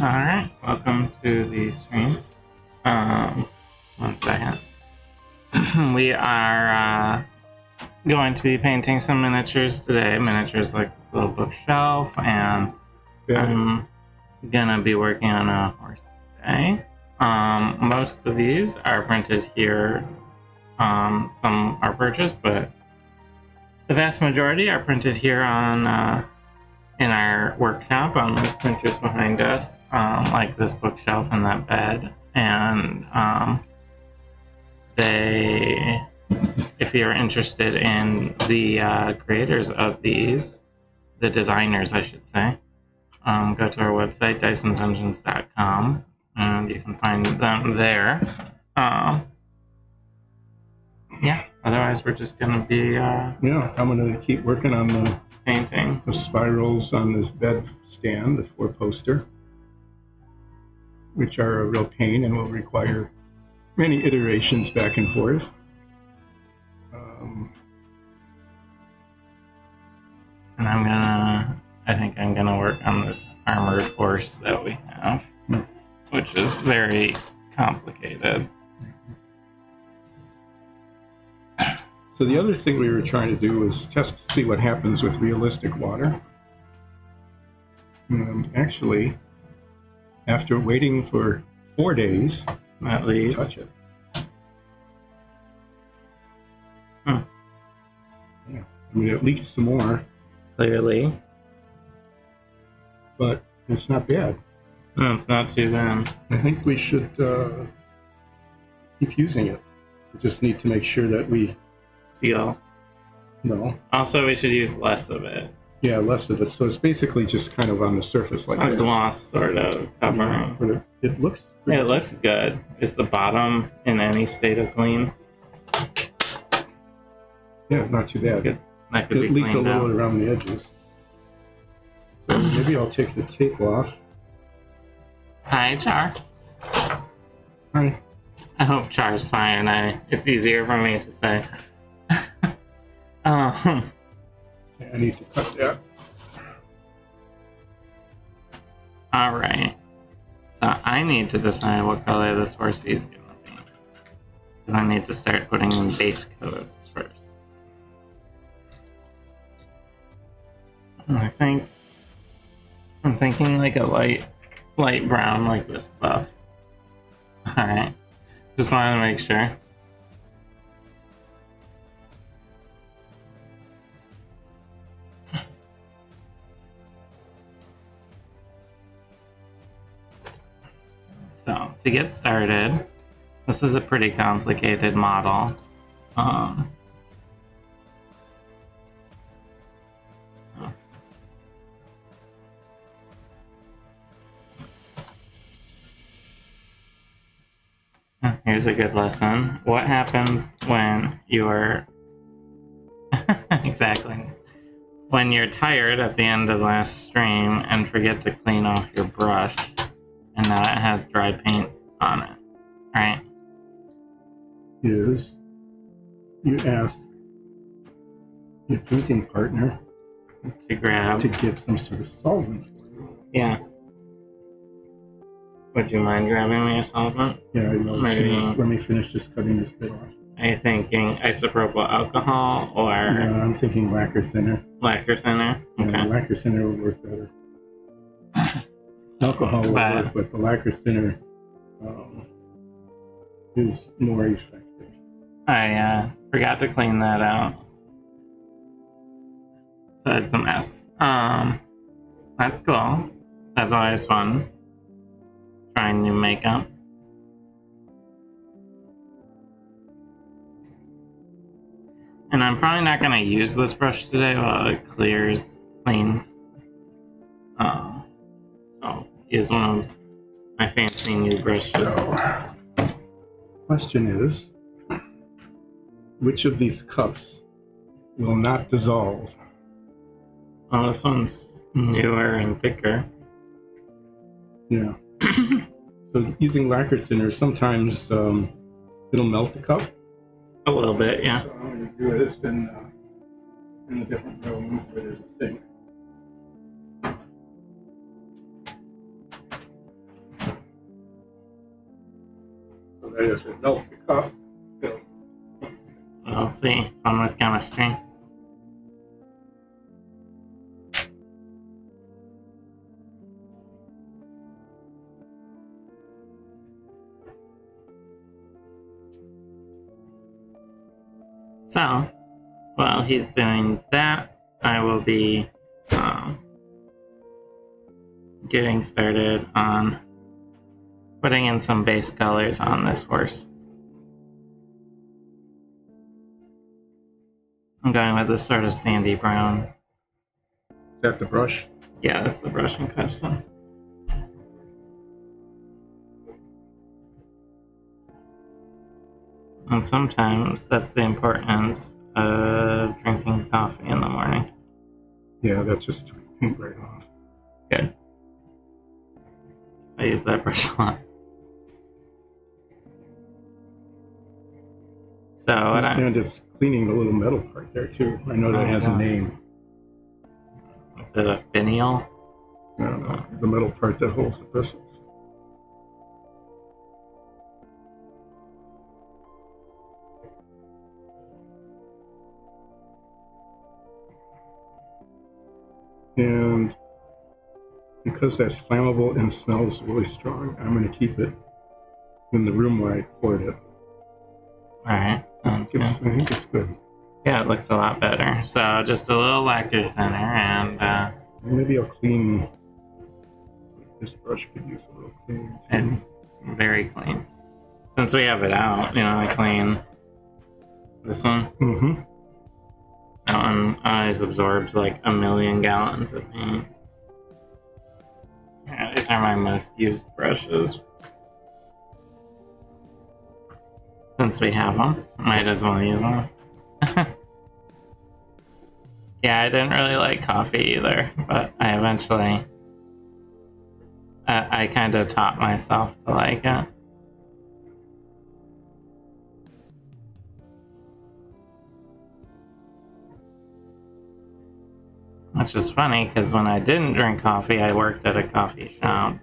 Alright, welcome to the stream. Um, one second. we are uh, going to be painting some miniatures today. Miniatures like this little bookshelf, and I'm gonna be working on a horse today. Um, most of these are printed here. Um, some are purchased, but the vast majority are printed here on uh, in our workshop on those printers behind us, um, like this bookshelf and that bed. And um, they, if you're interested in the uh, creators of these, the designers, I should say, um, go to our website, DiceandDungeons.com, and you can find them there. Um, yeah, otherwise, we're just going to be uh, Yeah, I'm gonna keep working on the, painting. the spirals on this bed stand, the four poster, which are a real pain and will require many iterations back and forth. Um, And I'm gonna, I think I'm gonna work on this armored horse that we have, Hmm. which is very complicated. So the other thing we were trying to do was test to see what happens with realistic water. Um, actually, after waiting for four days, At least. touch it. Hmm. Yeah, I mean it leaked some more, Clearly. but it's not bad. No, it's not too bad. I think we should uh, keep using it. We just need to make sure that we Seal. know. Also, we should use less of it. Yeah, less of it. So it's basically just kind of on the surface like A that. gloss sort of covering. But it, it looks. It looks good. Is the bottom in any state of clean? Yeah, not too bad. Good. That could It be leaked a little out. around the edges. So maybe I'll take the tape off. Hi, Char. Hi. I hope Char's fine. I it's easier for me to say. Um, Okay, I need to cut that. all right. So I need to decide what color this horsey is gonna be, because I need to start putting in base coats first. And I think I'm thinking like a light, light brown, like this buff. All right. Just wanted to make sure. To get started, this is a pretty complicated model. Um, oh. Here's a good lesson. What happens when you're exactly when you're tired at the end of the last stream and forget to clean off your brush and that it has dry paint on it, right? Is you asked your painting partner To grab. to give some sort of solvent. Yeah. Would you mind grabbing me a solvent? Yeah, I know. As let me finish just cutting this bit off. Are you thinking isopropyl alcohol or Yeah, I'm thinking lacquer thinner. lacquer thinner? Yeah, Okay. lacquer thinner will work better. Alcohol will work, but the lacquer thinner um, is more effective. I uh, forgot to clean that out. So it's a mess. Um, that's cool. That's always fun. Trying new makeup. And I'm probably not gonna use this brush today while it clears, cleans. Um, so one of my fancy new brushes. So, question is, which of these cups will not dissolve? Oh, this one's newer and thicker. Yeah. so using lacquer thinner, sometimes um, it'll melt the cup. A little bit, yeah. So I'm going to do this in, uh, in a different room where there's a sink. What that is. It melts the cup. We'll see. Fun with chemistry. So, while he's doing that, I will be um, getting started on putting in some base colors on this horse. I'm going with this sort of sandy brown. Is that the brush? Yeah, that's the brush in question. And sometimes that's the importance of drinking coffee in the morning. Yeah, that just took the paint right off. Good. I use that brush a lot. So what I And it's cleaning the little metal part there too. I know that Oh, has yeah. a uh-huh. name. is it a finial? I don't know. The metal part that holds the bristles. And because that's flammable and smells really strong, I'm going to keep it in the room where I poured it. Alright. Sounds It's, good. I think it's good. Yeah, it looks a lot better. So just a little lacquer thinner and uh, Maybe I'll clean. This brush could use a little clean. too. it's very clean. Since we have it out, you know, I clean this one. Mm-hmm. That one always absorbs like a million gallons of paint. Yeah, these are my most used brushes. Since we have them, might as well use them. yeah, I didn't really like coffee either, but I eventually, I, kind of taught myself to like it. Which is funny because when I didn't drink coffee, I worked at a coffee shop.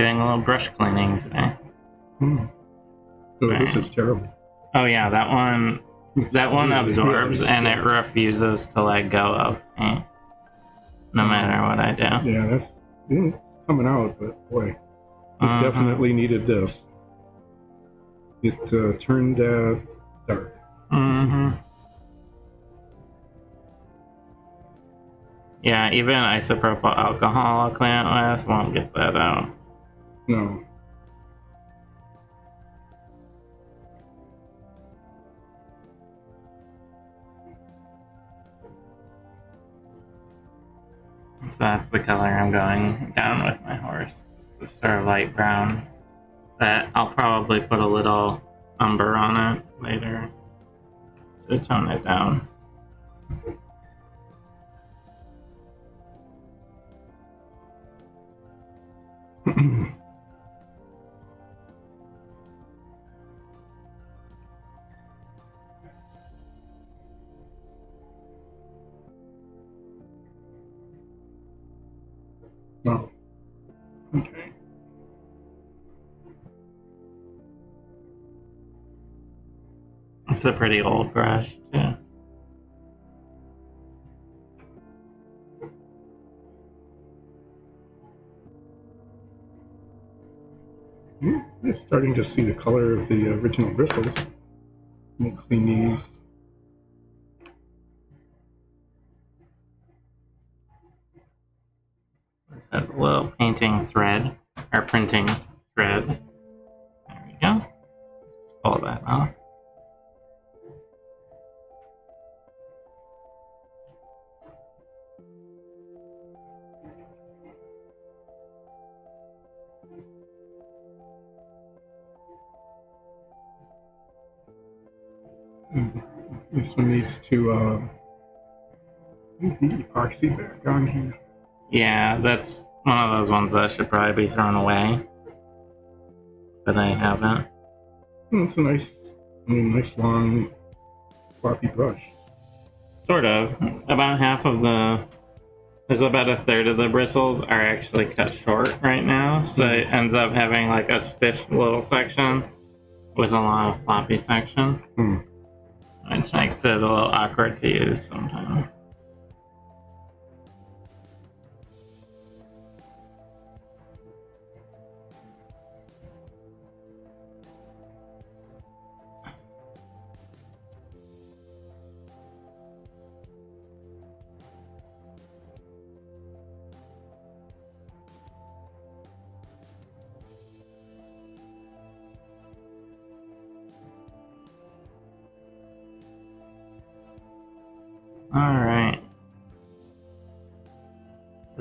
Doing a little brush cleaning today. Hmm. Oh, this is terrible. Oh yeah, that one. That one absorbs and it refuses to let go of paint. No matter what I do. Yeah, that's yeah, coming out, but boy, it Mhm. definitely needed this. It uh, turned uh, dark. Mm-hmm. Yeah, even isopropyl alcohol I'll clean it with won't get that out. No. So that's the color I'm going down with my horse. It's sort of light brown. That I'll probably put a little umber on it later to tone it down. no. Okay. It's a pretty old brush, too. Hmm, I'm starting to see the color of the original bristles. We'll clean these. Has a little painting thread, or printing thread. There we go. Just pull that off. This one needs to uh, the epoxy back on here. Yeah, that's one of those ones that should probably be thrown away. But I haven't. Hmm, It's a nice, nice long floppy brush. Sort of. About half of the. There's about a third of the bristles are actually cut short right now, so it ends up having like a stiff little section with a lot of floppy section, Hmm. which makes it a little awkward to use sometimes.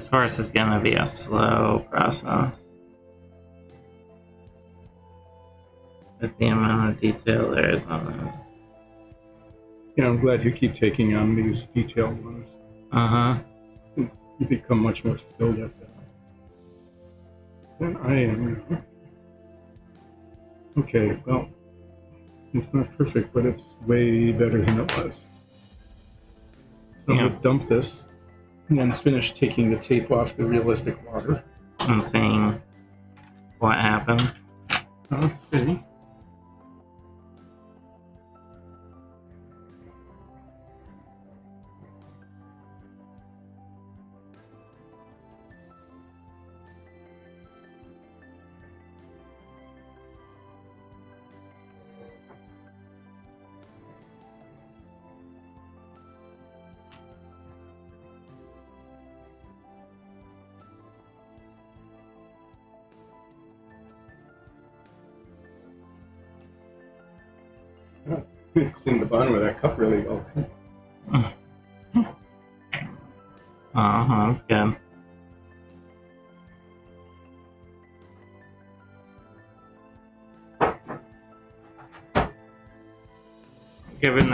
Horse is gonna be a slow process. With the amount of detail there is on it. Yeah, I'm glad you keep taking on these detailed ones. Uh huh. You become much more skilled at that. Than I am. Okay, well, it's not perfect, but it's way better than it was. So I'm gonna dump this and then finish taking the tape off the realistic water. And seeing what happens. Let's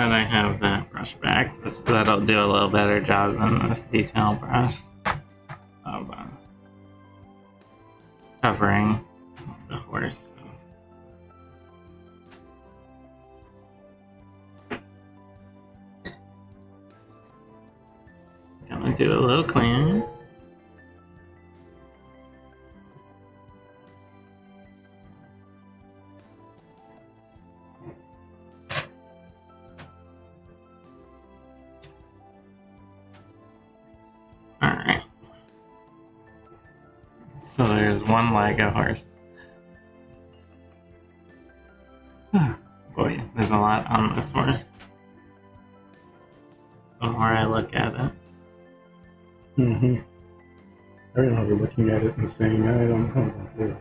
that I have that brush back, that'll do a little better job than this detail brush of horse. Boy, there's a lot on this horse. The more I look at it. Mm-hmm. I remember looking at it and saying, I don't know about this.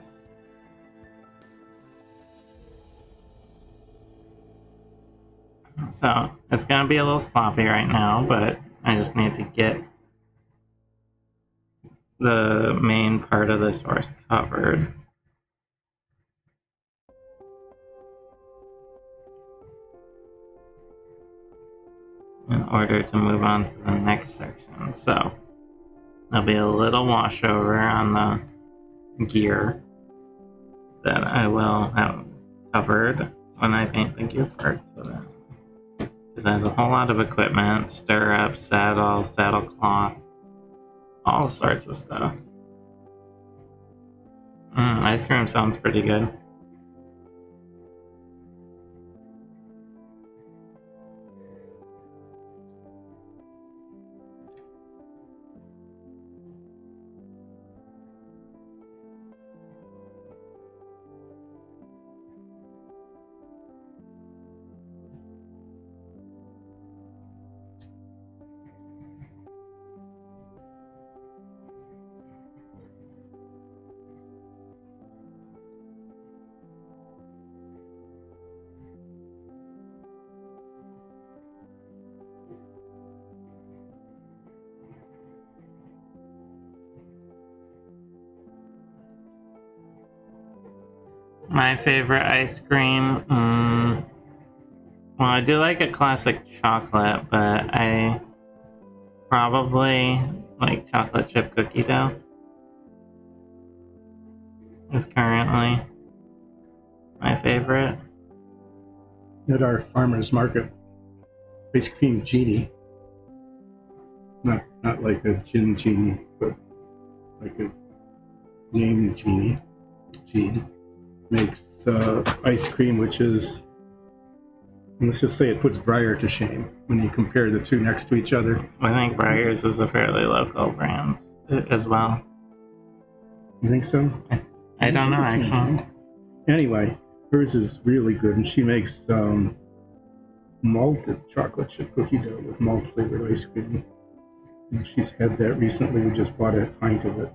So it's gonna be a little sloppy right now, but I just need to get the main part of this horse covered. In order to move on to the next section. So there'll be a little washover on the gear that I will have covered when I paint the gear part so that because there's a whole lot of equipment, stirrups, saddle, saddle cloth, all sorts of stuff. Mm, ice cream sounds pretty good. Favorite ice cream. Mm, well, I do like a classic chocolate, but I probably like chocolate chip cookie dough. Is currently my favorite. at our farmers market ice cream genie. Not not like a gin genie, but like a name genie. Gene makes uh, ice cream, which is let's just say it puts Breyer to shame when you compare the two next to each other. I think Breyers is a fairly local brand as well. You think so? I don't know actually. Anyway, hers is really good, and she makes um, malted chocolate chip cookie dough with malt flavored ice cream. And she's had that recently. We just bought a pint of it.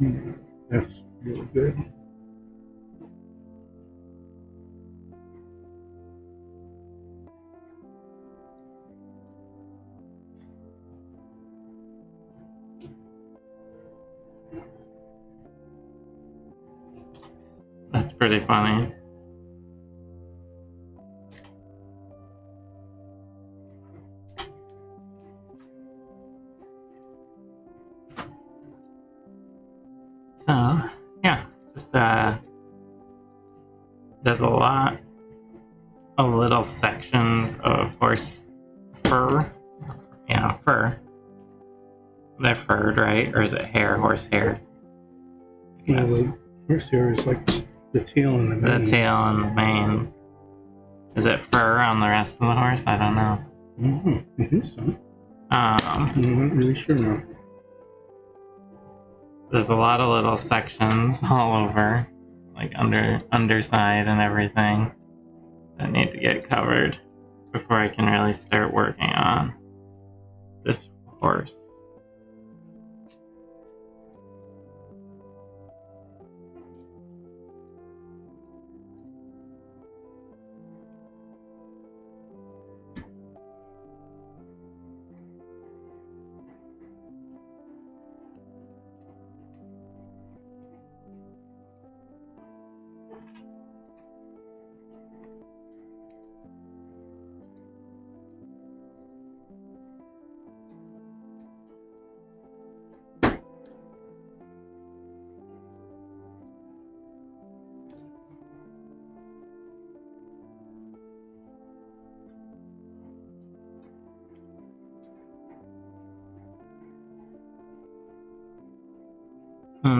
Mm, that's really good. Pretty funny. So, yeah, just uh, there's a lot of little sections of horse fur. Yeah, fur. They're furred, right? Or is it hair? Horse hair? Yeah, the horse hair is like the tail and the The mane. tail and the mane. Is it fur on the rest of the horse? I don't know. Mm-hmm. I think so. Um, I'm not really sure now. there's a lot of little sections all over, like under underside and everything, that need to get covered before I can really start working on this horse.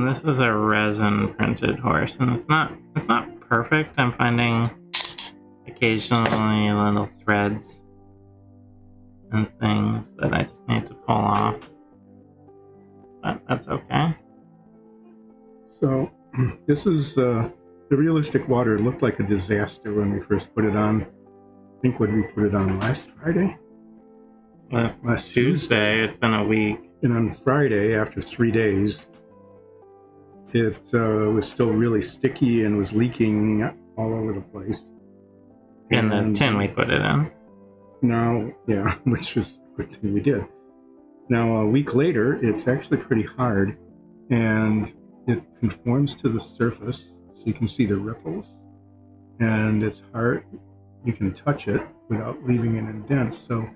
This is a resin printed horse, and it's not it's not perfect. I'm finding occasionally little threads and things that I just need to pull off. But that's okay. So, this is uh, the realistic water. It looked like a disaster when we first put it on. I think when we put it on last Friday, Last last Tuesday, it's been a week. and on Friday, after three days, it uh, was still really sticky and was leaking all over the place. In the tin we put it in. Now, yeah, which was a good thing we did. Now, a week later, it's actually pretty hard, and it conforms to the surface, so you can see the ripples, and it's hard. You can touch it without leaving an indent. So,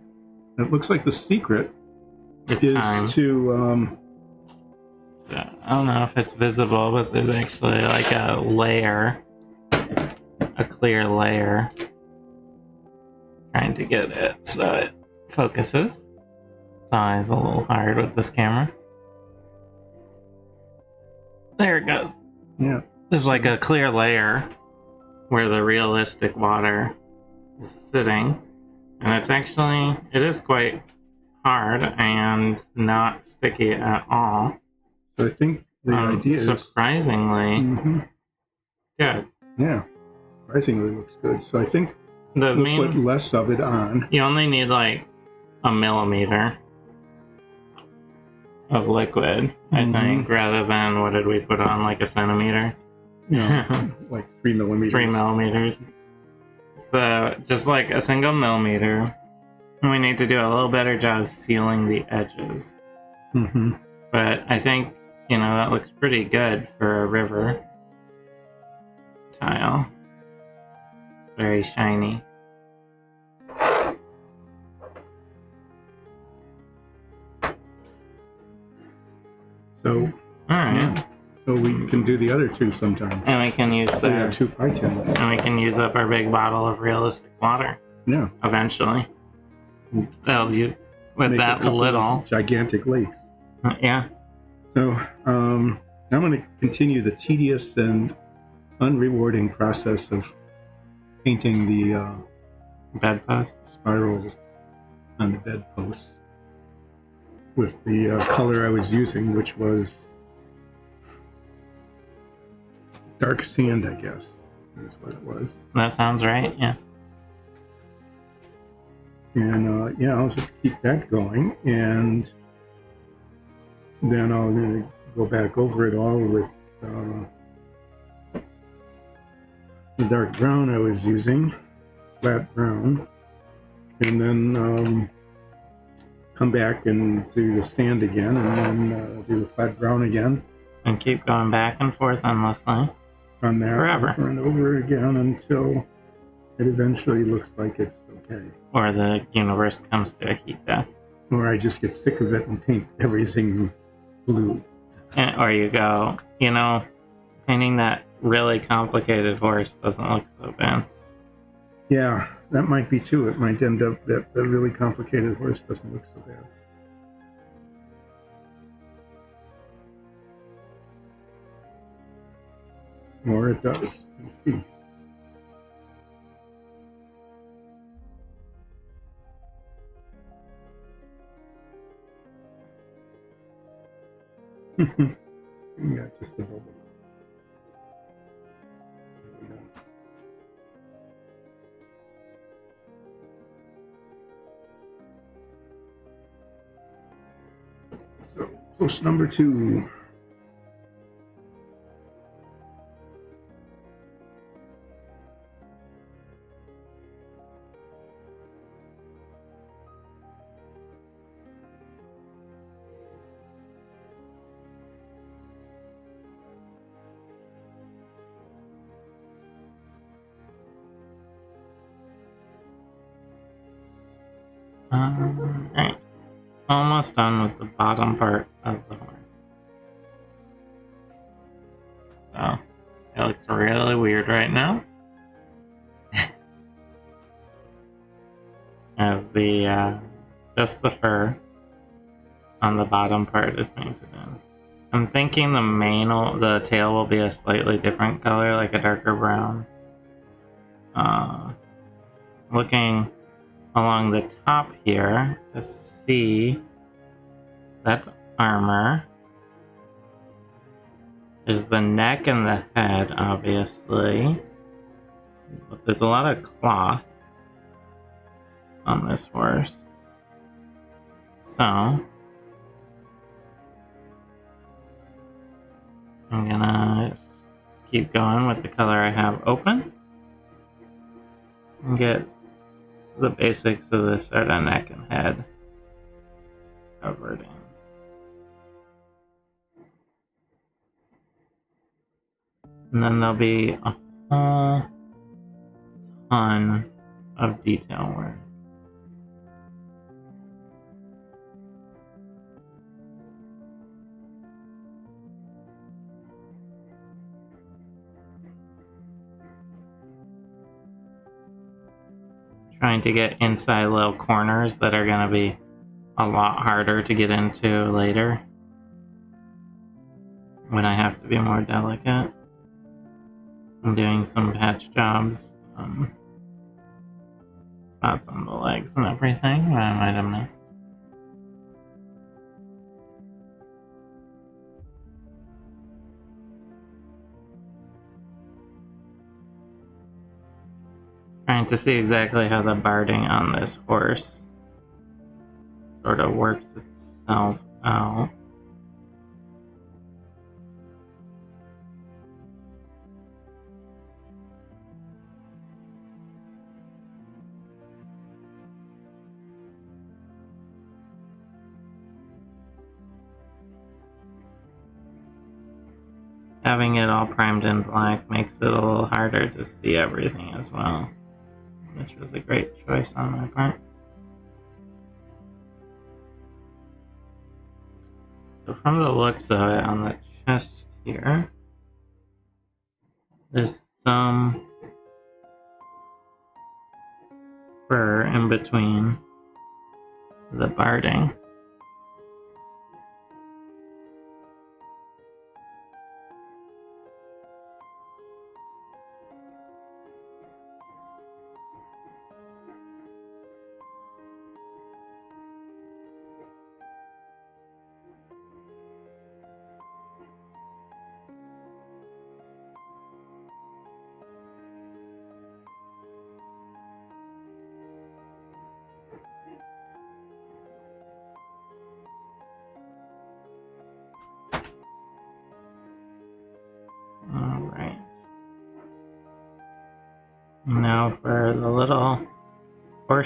it looks like the secret This is time. to um, I don't know if it's visible, but there's actually like a layer, a clear layer. Trying to get it so it focuses. It's always a little hard with this camera. There it goes. yeah, There's like a clear layer where the realistic water is sitting. And it's actually, it is quite hard and not sticky at all. So I think the Um, idea is, surprisingly Mhm. good. yeah, surprisingly looks good. So I think The we'll put main, less of it on. you only need like a millimeter of liquid, I Mhm. think, rather than what did we put on, like a centimeter? Know, like three millimeters. Three millimeters. So just like a single millimeter. We need to do a little better job sealing the edges. Mm-hmm. But I think, you know, that looks pretty good for a river tile. Very shiny. So Alright. Yeah. So we can do the other two sometime. And we can use the two pie tins. and we can use up our big bottle of realistic water Yeah. eventually. They'll use with make that little. gigantic lakes. Yeah. So um, I'm going to continue the tedious and unrewarding process of painting the uh, Bedposts. spiral on the bedpost with the uh, color I was using, which was dark sand, I guess, is what it was. That sounds right. Yeah. And uh, yeah, I'll just keep that going, and then I'll uh, go back over it all with uh, the dark brown I was using, flat brown, and then um, come back and do the sand again, and then uh, do the flat brown again And keep going back and forth endlessly. on that Forever. over and over again until it eventually looks like it's okay. Or the universe comes to a heat death. Or I just get sick of it and paint everything blue. And, or you go, you know, painting that really complicated horse doesn't look so bad. Yeah, that might be too. It might end up that the really complicated horse doesn't look so bad. Or it does. We'll see. yeah, just a. There. So, post number two. Almost done with the bottom part of the horse. So, it looks really weird right now. As the, uh, just the fur on the bottom part is painted in. I'm thinking the mane, the tail will be a slightly different color, like a darker brown. Uh, looking along the top here to see that's armor. There's the neck and the head, obviously. But there's a lot of cloth on this horse. So, I'm gonna keep going with the color I have open. And get the basics of this sort of neck and head covered in. And then there'll be a whole ton of detail work. trying to get inside little corners that are going to be a lot harder to get into later when I have to be more delicate. I'm doing some patch jobs, um, spots on the legs and everything I might have missed. Trying to see exactly how the barding on this horse sort of works itself out. Having it all primed in black makes it a little harder to see everything as well which was a great choice on my part. So from the looks of it on the chest here. There's some fur in between the barding.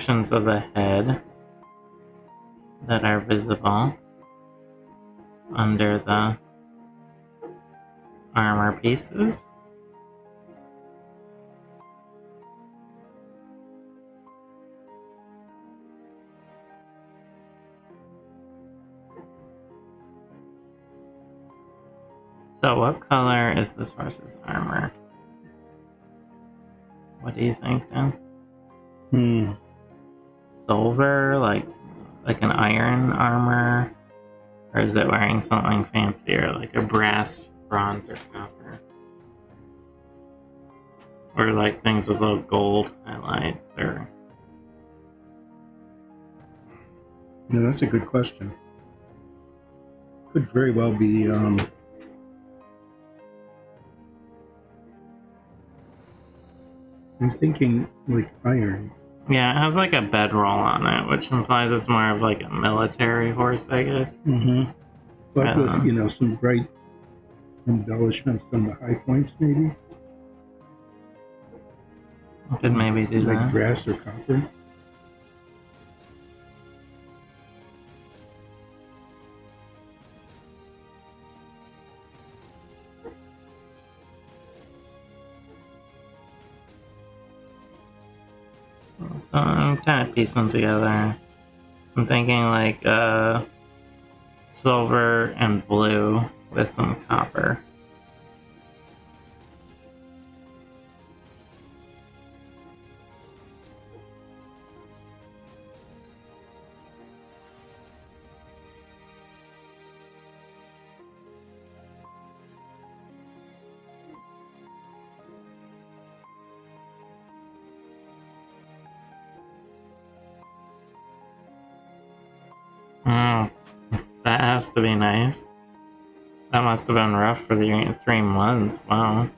Portions of the head that are visible under the armor pieces. So what color is this horse's armor? What do you think, Dan? Silver, like like an iron armor, or is it wearing something fancier, like a brass, bronze, or copper, or like things with little gold highlights, or No, that's a good question. Could very well be. Um, I'm thinking like iron. Yeah, it has like a bedroll on it, which implies it's more of like a military horse, I guess. Mm-hmm. But with you know some great embellishments on the high points, maybe Could maybe do like that. brass or copper. So I'm kind of piecing together. I'm thinking like uh, silver and blue with some copper. To be nice. That must have been rough for the three months. Wow.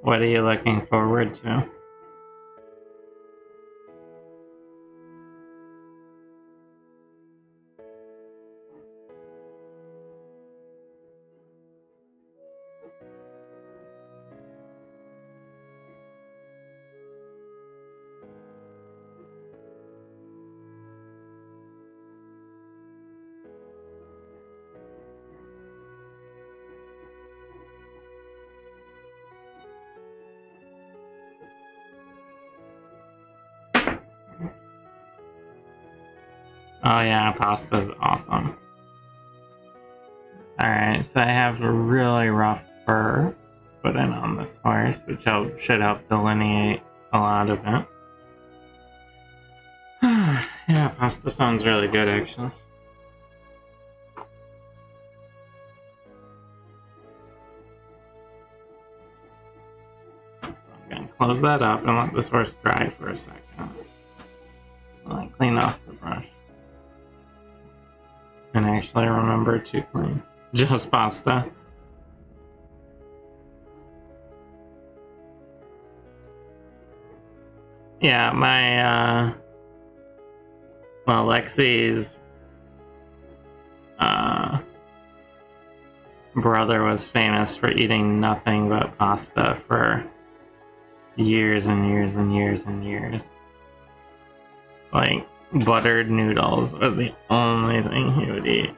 What are you looking forward to? Pasta's awesome. Alright, so I have a really rough fur put in on this horse, which help, should help delineate a lot of it. yeah, pasta sounds really good actually. So I'm gonna close that up and let this horse dry for a second. Actually remember to clean. Just pasta. Yeah, my uh well Lexi's uh brother was famous for eating nothing but pasta for years and years and years and years. Like buttered noodles were the only thing he would eat.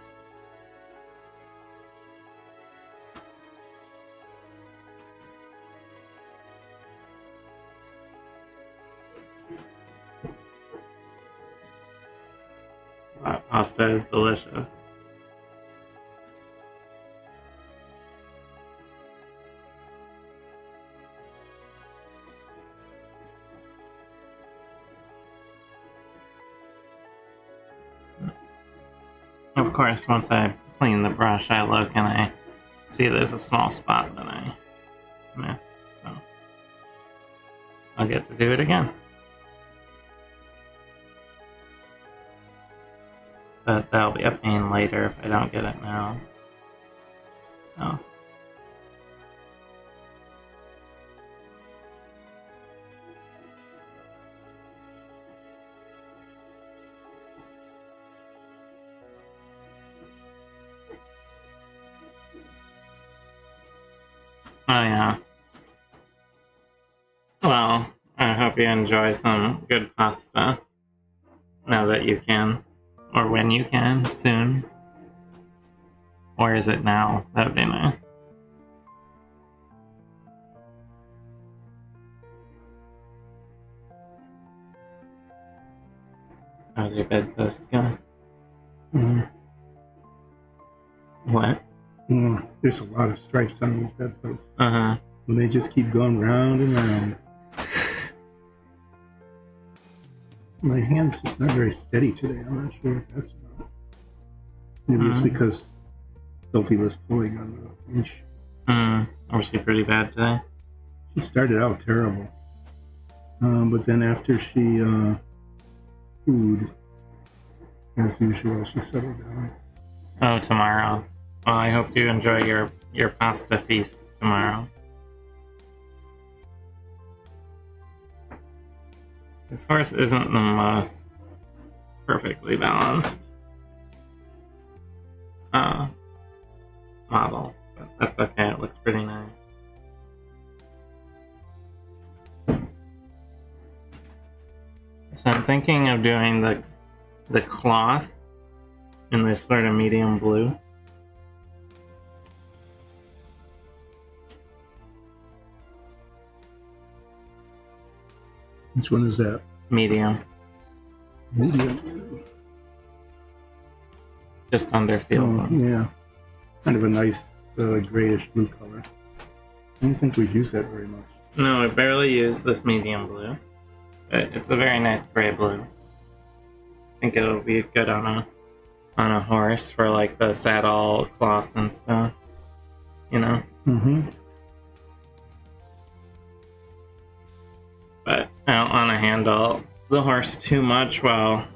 That pasta is delicious. Course, once I clean the brush, I look and I see there's a small spot that I missed, so I'll get to do it again. But that'll be a pain later if I don't get it now. So. Oh yeah. Well, I hope you enjoy some good pasta. Now that you can. Or when you can, soon. Or is it now? That'd be nice. How's your bedpost going? Mm, What? Mm, there's a lot of stripes on these bedposts. Uh huh. And they just keep going round and round. My hand's just not very steady today. I'm not sure what that's about. Maybe it's Mhm. because Sophie was pulling on the inch. Hmm. Was she pretty bad today? She started out terrible. Um, but then after she uh, food, as usual, she settled down. Oh, tomorrow. Well, I hope you enjoy your your pasta feast tomorrow. This horse isn't the most perfectly balanced uh, model, but that's okay. It looks pretty nice. So I'm thinking of doing the the cloth in this sort of medium blue. Which one is that? Medium, Medium. just under field. Oh, yeah. Kind of a nice uh, grayish blue color. I don't think we've used that very much. No, I barely use this medium blue. But it's a very nice gray blue. I think it'll be good on a on a horse for like the saddle cloth and stuff. You know? Mm-hmm. But I don't want to handle the horse too much while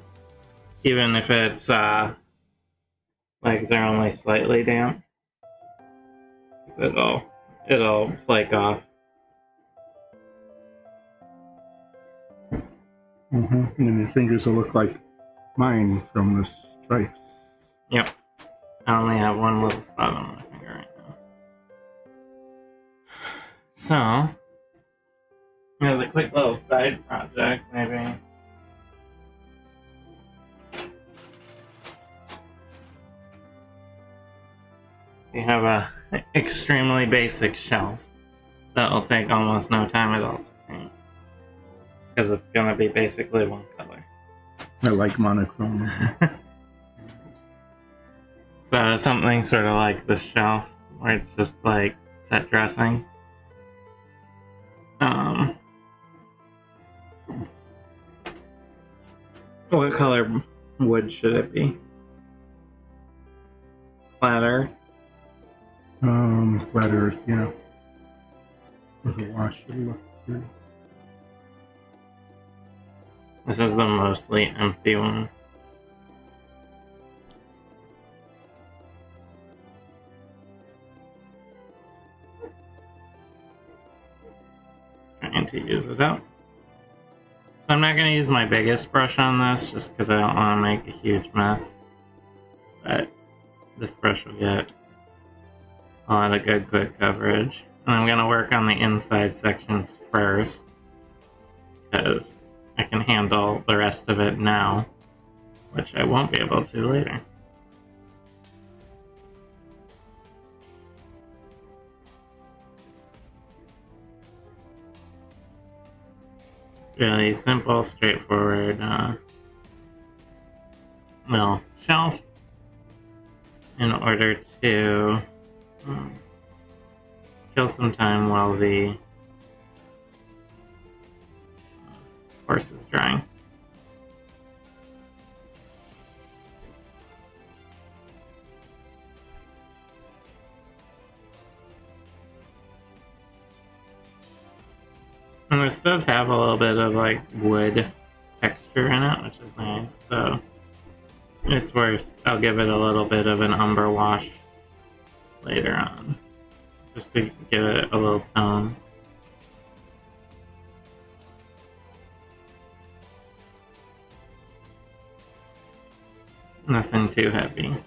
even if its uh legs are only slightly damp. it'll it'll flake off. Mm-hmm. And your fingers will look like mine from the stripes. Yep. I only have one little spot on my finger right now. So, as a quick little side project, maybe. We have a extremely basic shelf that'll take almost no time at all to paint. Because it's gonna be basically one color. I like monochrome. So something sort of like this shelf, where it's just like set dressing. Um, what color wood should it be? Flatter. Um, flat earth, yeah. Wash, it'll look good. This is the mostly empty one. Trying to use it up. So I'm not going to use my biggest brush on this just because I don't want to make a huge mess. But this brush will get a lot of good quick coverage. And I'm going to work on the inside sections first because I can handle the rest of it now, which I won't be able to later. Really simple, straightforward, uh, well, bookshelf in order to um, kill some time while the horse is drying. And this does have a little bit of like wood texture in it, which is nice. So it's worth. I'll give it a little bit of an umber wash later on, just to give it a little tone. Nothing too heavy.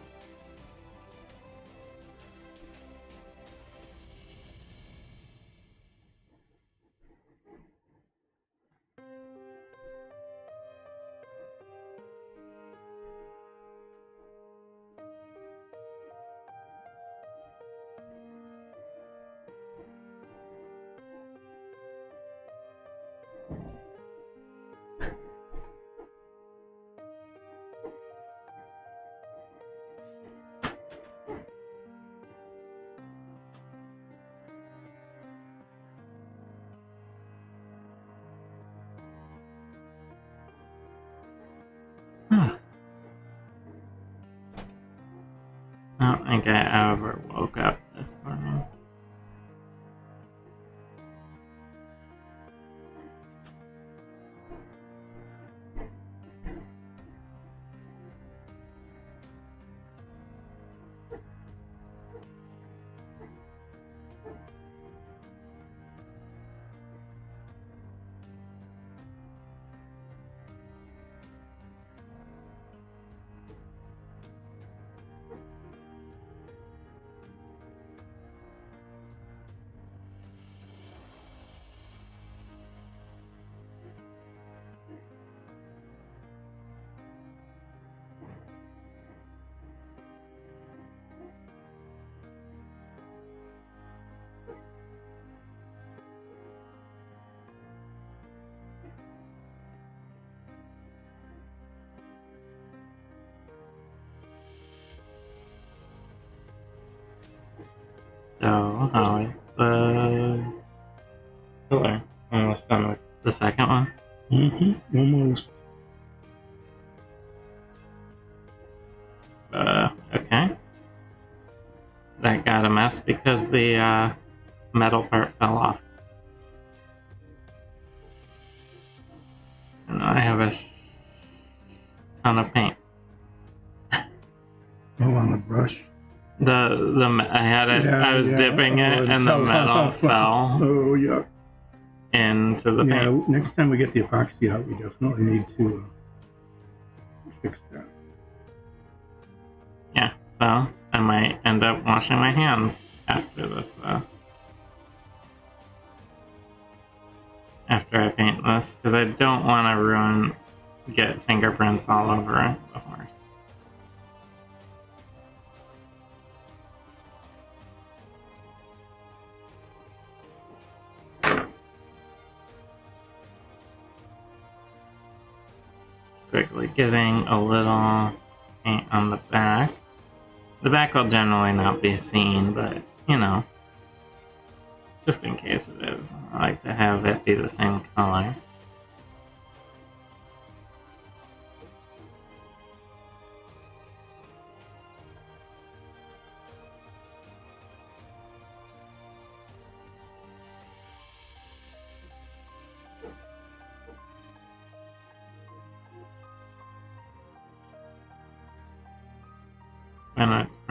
So, how is the pillar? Almost done with the second one. Mm-hmm. Almost. Uh, okay. That got a mess because the uh, metal part fell off. The I had it. Yeah, I was yeah. dipping it, Oh, it and the metal fell Oh, yeah. into the Yeah, paint. next time we get the epoxy out, we definitely need to uh, fix that. Yeah. So I might end up washing my hands after this, though. After I paint this, because I don't want to ruin, get fingerprints all over horse. Getting a little paint on the back. The back will generally not be seen, but you know, just in case it is, I like to have it be the same color.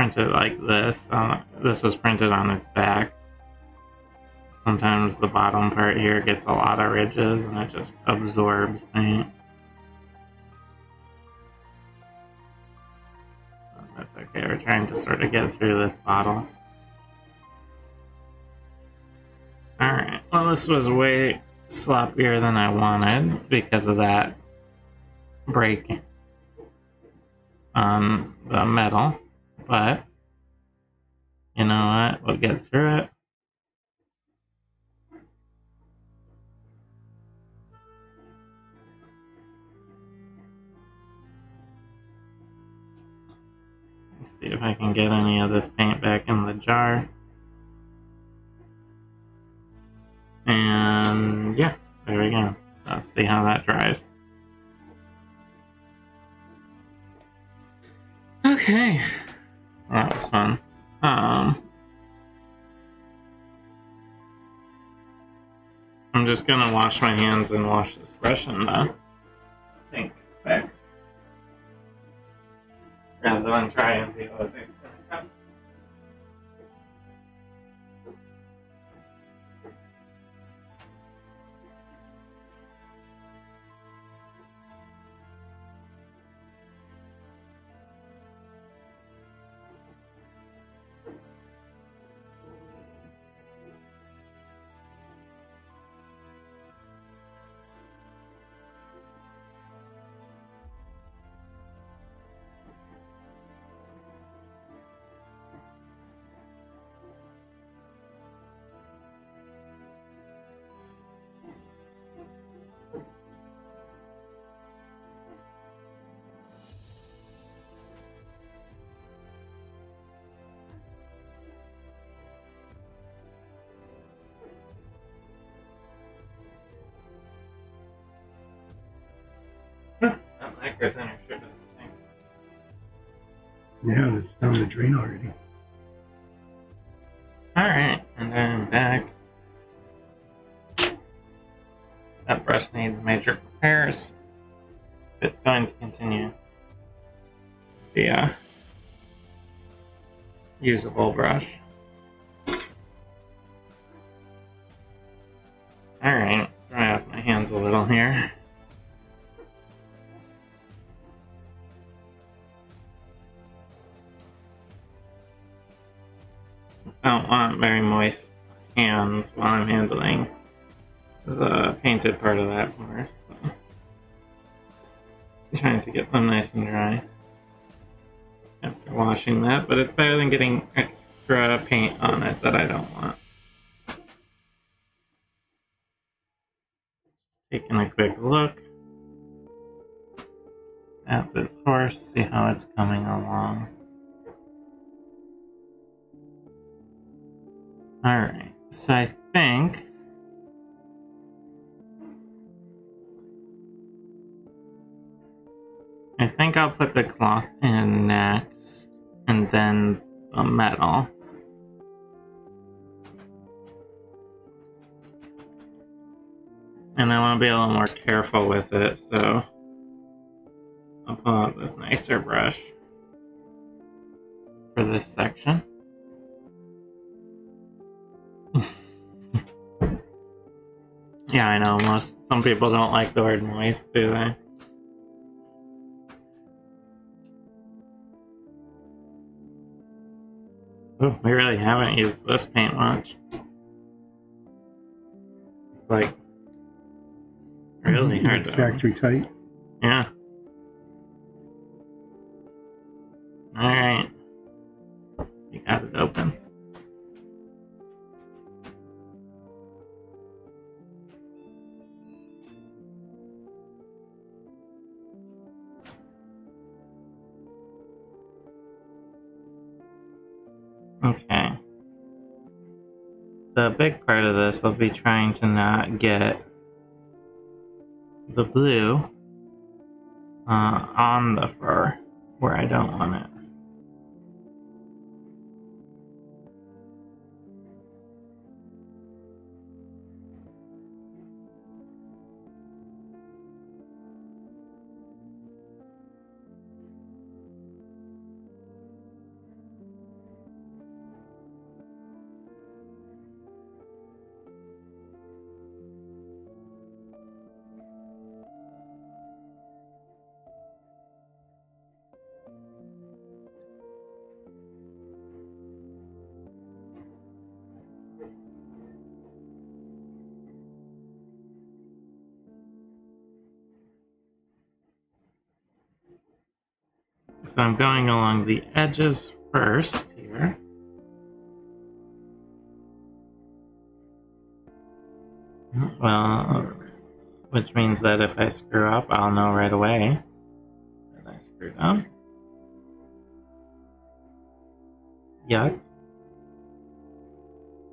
Printed like this. Uh, this was printed on its back. Sometimes the bottom part here gets a lot of ridges and it just absorbs paint. That's okay, we're trying to sort of get through this bottle. Alright, well this was way sloppier than I wanted because of that break on the metal, but you know what? We'll get through it. Let's see if I can get any of this paint back in the jar. And yeah, there we go. Let's see how that dries. Okay. That was fun. Um, I'm just gonna wash my hands and wash this brush in the sink back. Rather than try and deal with it. Lacquer thinner sure does stink. Yeah, it's down the drain already. Alright, and then I'm back. That brush needs major repairs. It's going to continue. The uh, usable brush. Alright, dry off my hands a little here. Moist hands while I'm handling the painted part of that horse. So. Trying to get them nice and dry after washing that, but it's better than getting extra paint on it that I don't want. Taking a quick look at this horse, see how it's coming along. Alright, so I think. I think I'll put the cloth in next, and then the metal. And I want to be a little more careful with it, so I'll pull out this nicer brush for this section. Yeah, I know. Most some people don't like the word moist, do they? Ooh, we really haven't used this paint much. It's like really mm-hmm. hard to Factory tight. Yeah. Alright. You got it open. A big part of this I'll be trying to not get the blue uh, on the fur where I don't want it. So I'm going along the edges first here. Well, which means that if I screw up, I'll know right away that I screwed up. Yuck.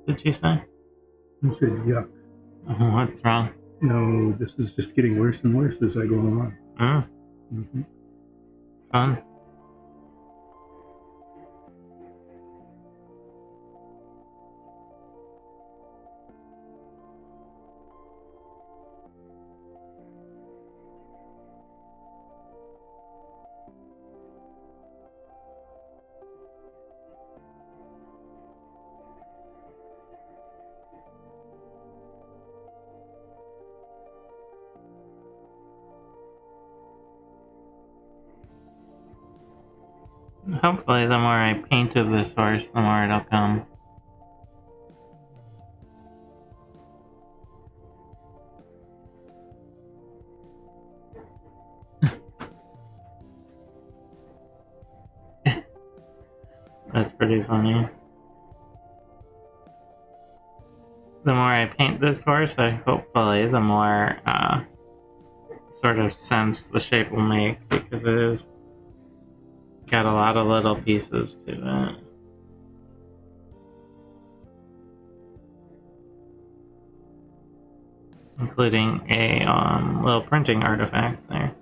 Did you say? You said yuck. What's wrong? No, this is just getting worse and worse as I go along. Mm, hmm fun. Hopefully, the more I paint of this horse, the more it'll come. That's pretty funny. The more I paint this horse, I hopefully the more uh, sort of sense the shape will make because it is got a lot of little pieces to it. Including a um, little printing artifact there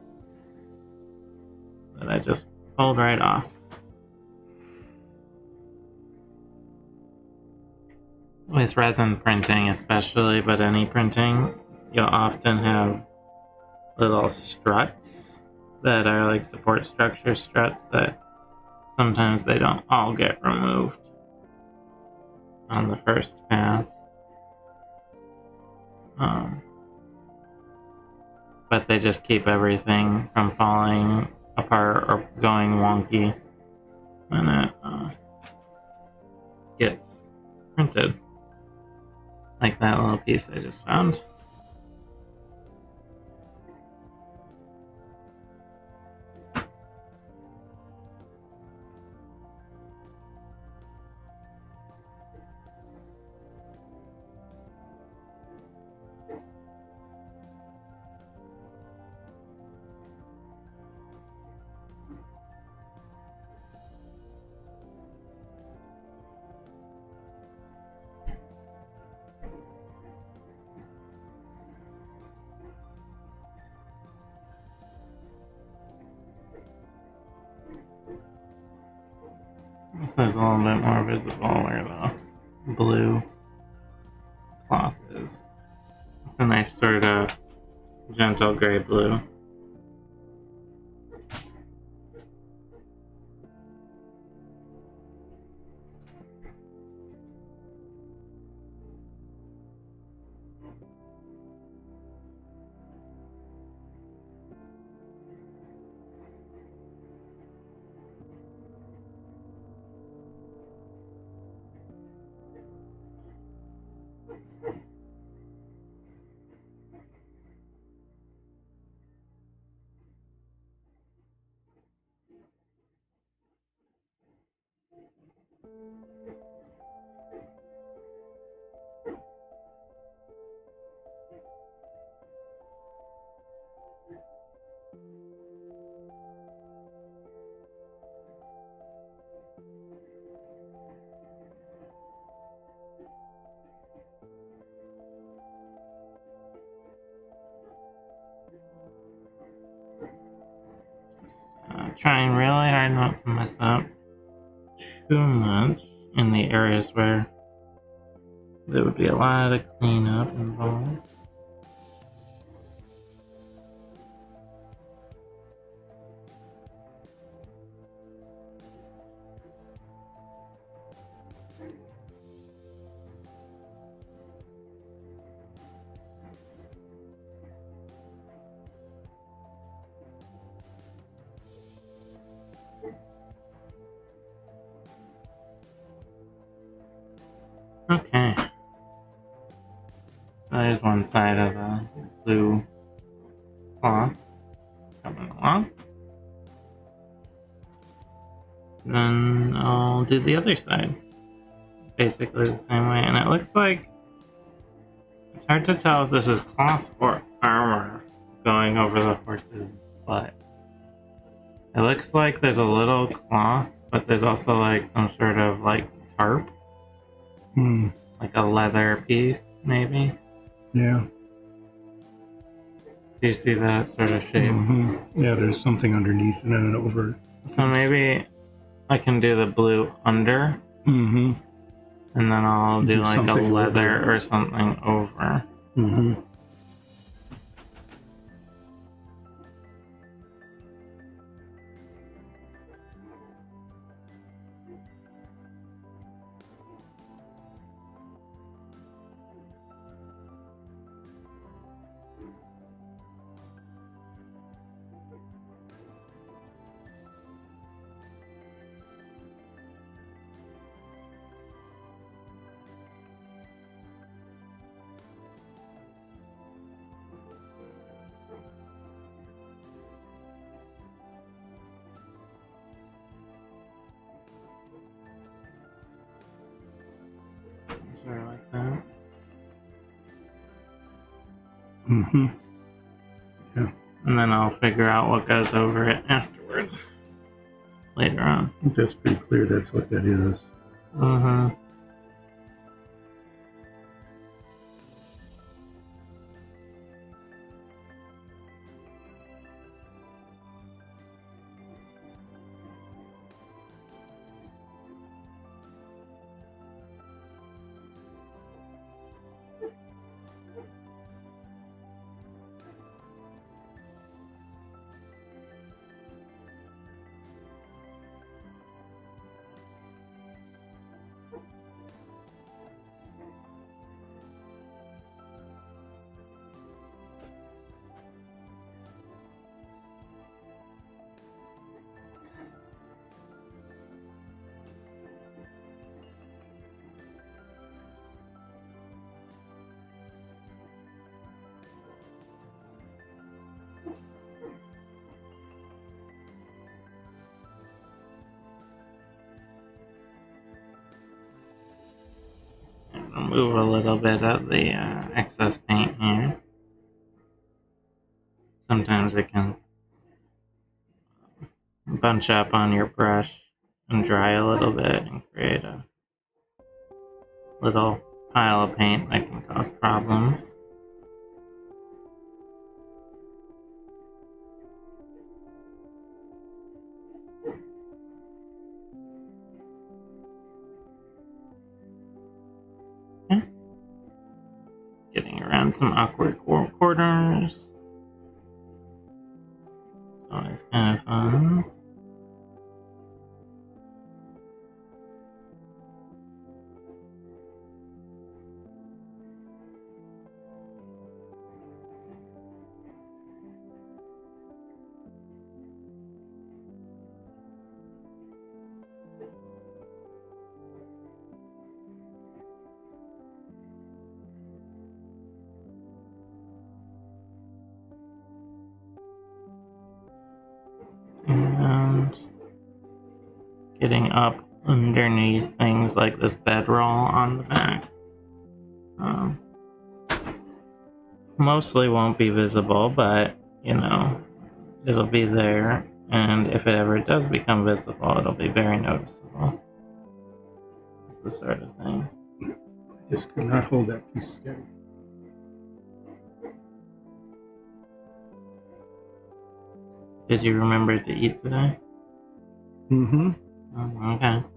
that I just pulled right off. With resin printing, especially, but any printing, you'll often have little struts that are like support structure struts that sometimes they don't all get removed on the first pass. Um, but they just keep everything from falling apart or going wonky when it uh, gets printed. Like that little piece I just found. This is a little bit more visible where the blue cloth is. It's a nice sort of gentle gray blue. Trying really hard not to mess up too much in the areas where there would be a lot of cleanup involved. Side of a blue cloth coming along. Then I'll do the other side. Basically the same way. And it looks like it's hard to tell if this is cloth or armor going over the horse's butt. It looks like there's a little cloth, but there's also like some sort of like tarp Hmm. like a leather piece, maybe. Yeah. Do you see that sort of shape? hmm Yeah, there's something underneath and then over. So maybe I can do the blue under, Mm-hmm. and then I'll do Do like a leather over. or something over. Mm-hmm. Sort of like that. Mm-hmm. Yeah. And then I'll figure out what goes over it afterwards. Later on. Just be clear. That's what that is. Mm-hmm. Little bit of the uh, excess paint here. Sometimes it can bunch up on your brush and dry a little bit and create a little pile of paint that can cause problems. Some awkward cor- corners. Kind of fun. This bedroll on the back. Um, mostly won't be visible, but you know, it'll be there, and if it ever does become visible, it'll be very noticeable. It's the sort of thing. I just could not hold that piece steady. Did you remember to eat today? Mm-hmm. Oh, okay.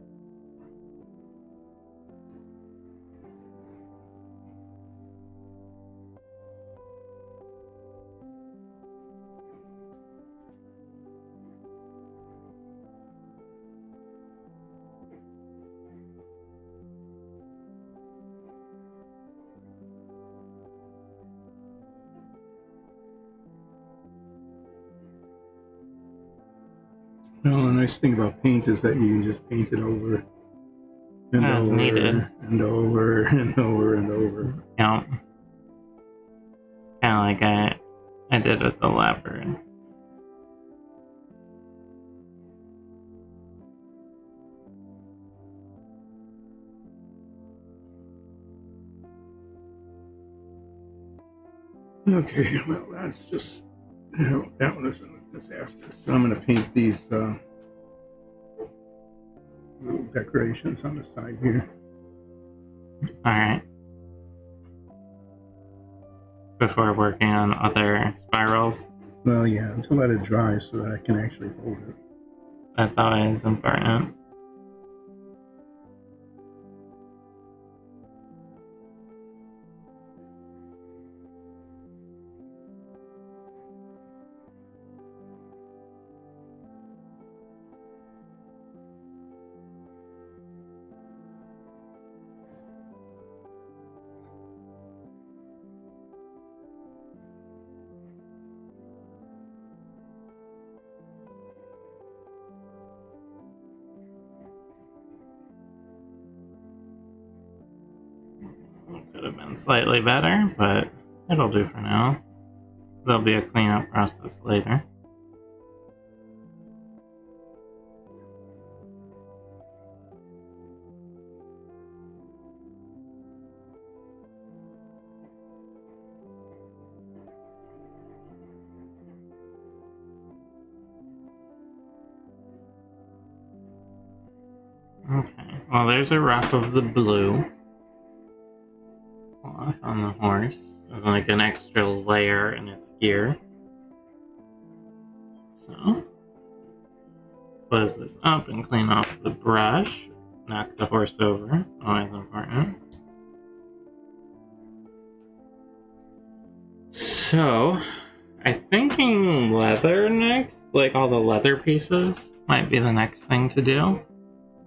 Well, the nice thing about paint is that you can just paint it over and As over needed. and over and over and over. Yeah. Kind of like I, I did with the leopard. Okay, well, that's just you know, that one is a disaster. So I'm going to paint these uh, little decorations on the side here. Alright. before working on other spirals. Well, yeah, to let it dry so that I can actually hold it. That's always important. Slightly better, but it'll do for now. There'll be a cleanup process later. Okay, well, there's a rough of the blue on the horse. There's like an extra layer in its gear. So, close this up and clean off the brush. Knock the horse over, always important. So, I'm thinking leather next, like all the leather pieces might be the next thing to do.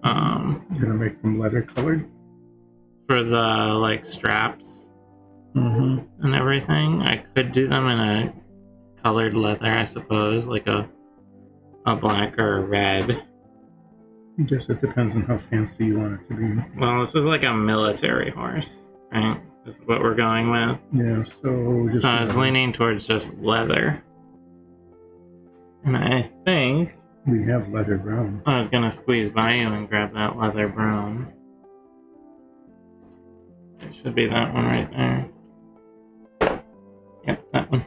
Um, You're gonna make them leather colored. for the like straps Mm-hmm. and everything. I could do them in a colored leather, I suppose, like a a black or a red. I guess it depends on how fancy you want it to be. Well, this is like a military horse, right? This is what we're going with. Yeah, so just So I was leaning towards just leather. And I think we have leather brown. I was gonna squeeze by you and grab that leather brown. It should be that one right there. Yep, that one.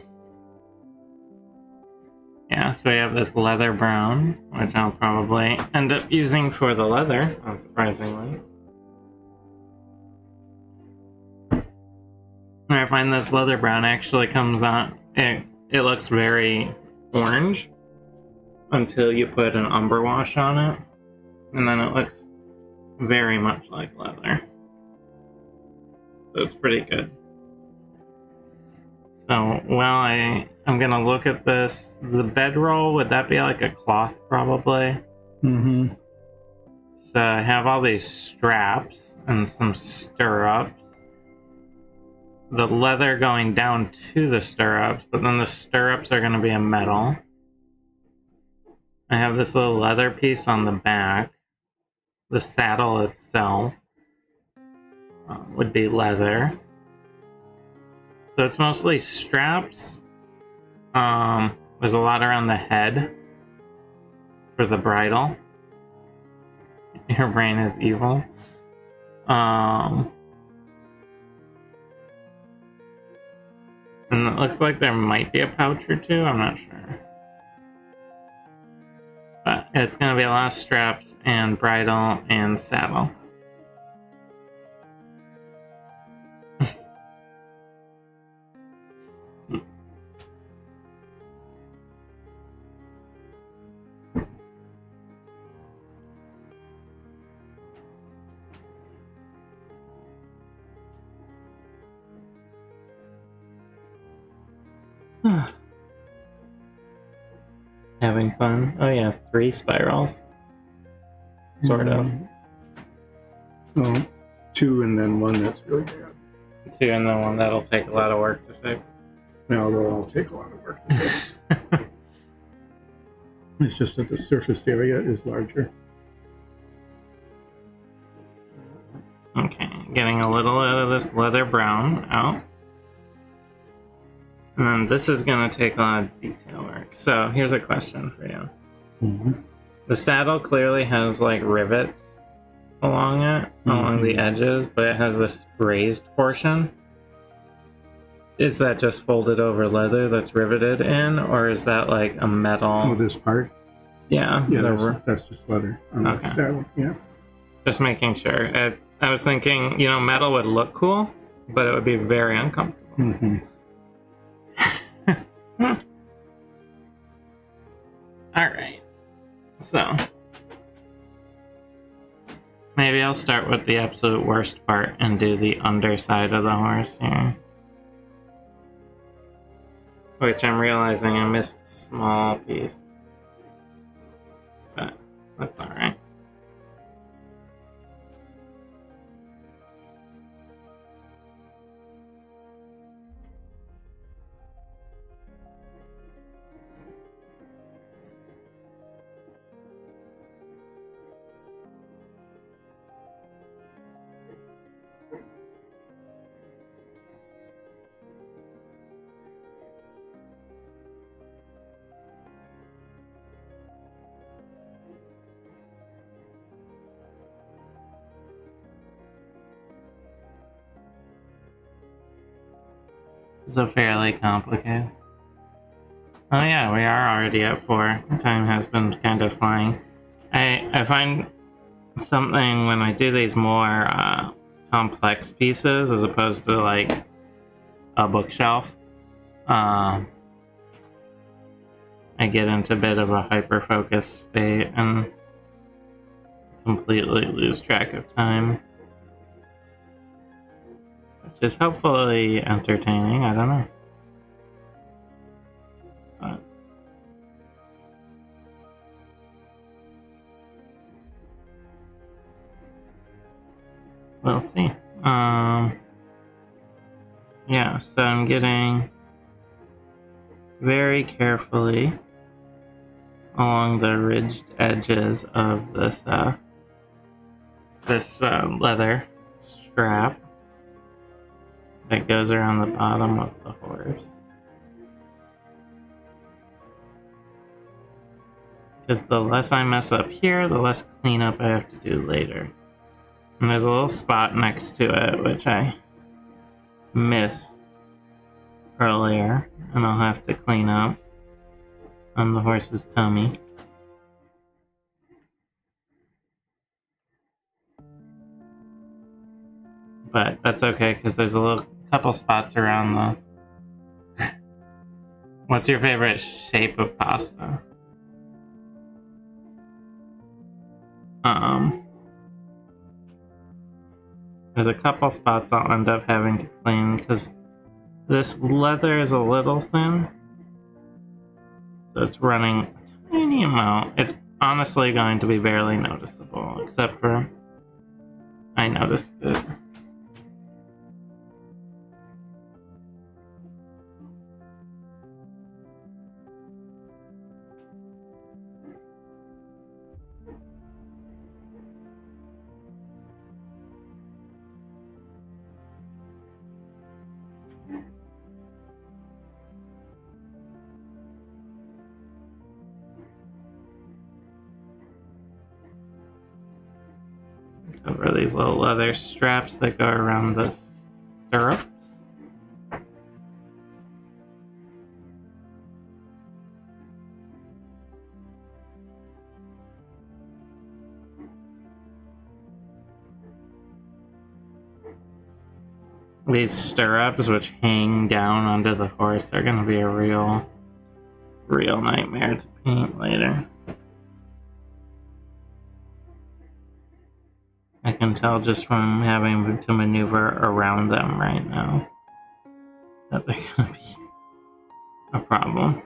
Yeah, so we have this leather brown, which I'll probably end up using for the leather, unsurprisingly. I find this leather brown actually comes on, it, it looks very orange until you put an umber wash on it, and then it looks very much like leather. So it's pretty good. So, well, I I'm gonna look at this. The bedroll would that be like a cloth probably? Mm-hmm. So I have all these straps and some stirrups. The leather going down to the stirrups, but then the stirrups are gonna be a metal. I have this little leather piece on the back. The saddle itself uh, would be leather. So it's mostly straps. Um, there's a lot around the head for the bridle. Your brain is evil. Um, and it looks like there might be a pouch or two. I'm not sure. But it's going to be a lot of straps and bridle and saddle. Fun? Oh yeah, three spirals. Sort of. Mm-hmm. Well, two and then one that's really bad. Two and then one that'll take a lot of work to fix. Now they'll take a lot of work to fix. It's just that the surface area is larger. okay, getting a little out of this leather brown out. And then this is gonna take a lot of detail work. So here's a question for you. Mm-hmm. The saddle clearly has like rivets along it, along the edges, but it has this raised portion. Is that just folded over leather that's riveted in, or is that like a metal? Oh, this part? yeah, Yeah, that's, that's just leather on Okay. the saddle. Yeah. just making sure. I, I was thinking, you know, metal would look cool, but it would be very uncomfortable. Mm-hmm. Hmm. Hmm. Alright. So. Maybe I'll start with the absolute worst part and do the underside of the horse here. Which I'm realizing I missed a small piece. But that's alright. Is fairly complicated. Oh yeah, we are already at four. Time has been kind of flying. I I find something when I do these more uh, complex pieces as opposed to like a bookshelf. Um, I get into a bit of a hyper focus state and completely lose track of time is hopefully entertaining. I don't know. We'll see. Um, yeah, so I'm getting very carefully along the ridged edges of this uh, this uh, leather strap that goes around the bottom of the horse. Because the less I mess up here, the less cleanup I have to do later. And there's a little spot next to it, which I miss earlier, and I'll have to clean up on the horse's tummy. But that's okay, because there's a little couple spots around the. What's your favorite shape of pasta? Um, there's a couple spots I'll end up having to clean because this leather is a little thin. So it's running a tiny amount. It's honestly going to be barely noticeable, except for I noticed it. These little leather straps that go around the stirrups. These stirrups, which hang down onto the horse, are going to be a real, real nightmare to paint later. Tell just from having to maneuver around them right now that they're gonna be a problem.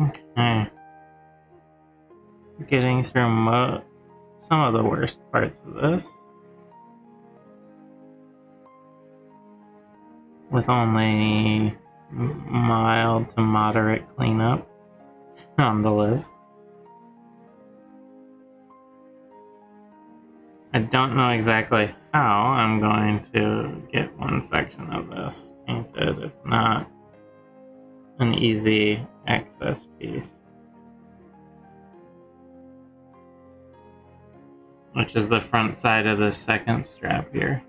Okay. Getting through mo- some of the worst parts of this. With only mild to moderate cleanup on the list. I don't know exactly how I'm going to get one section of this painted. It's not an easy access piece. Which is the front side of the second strap here.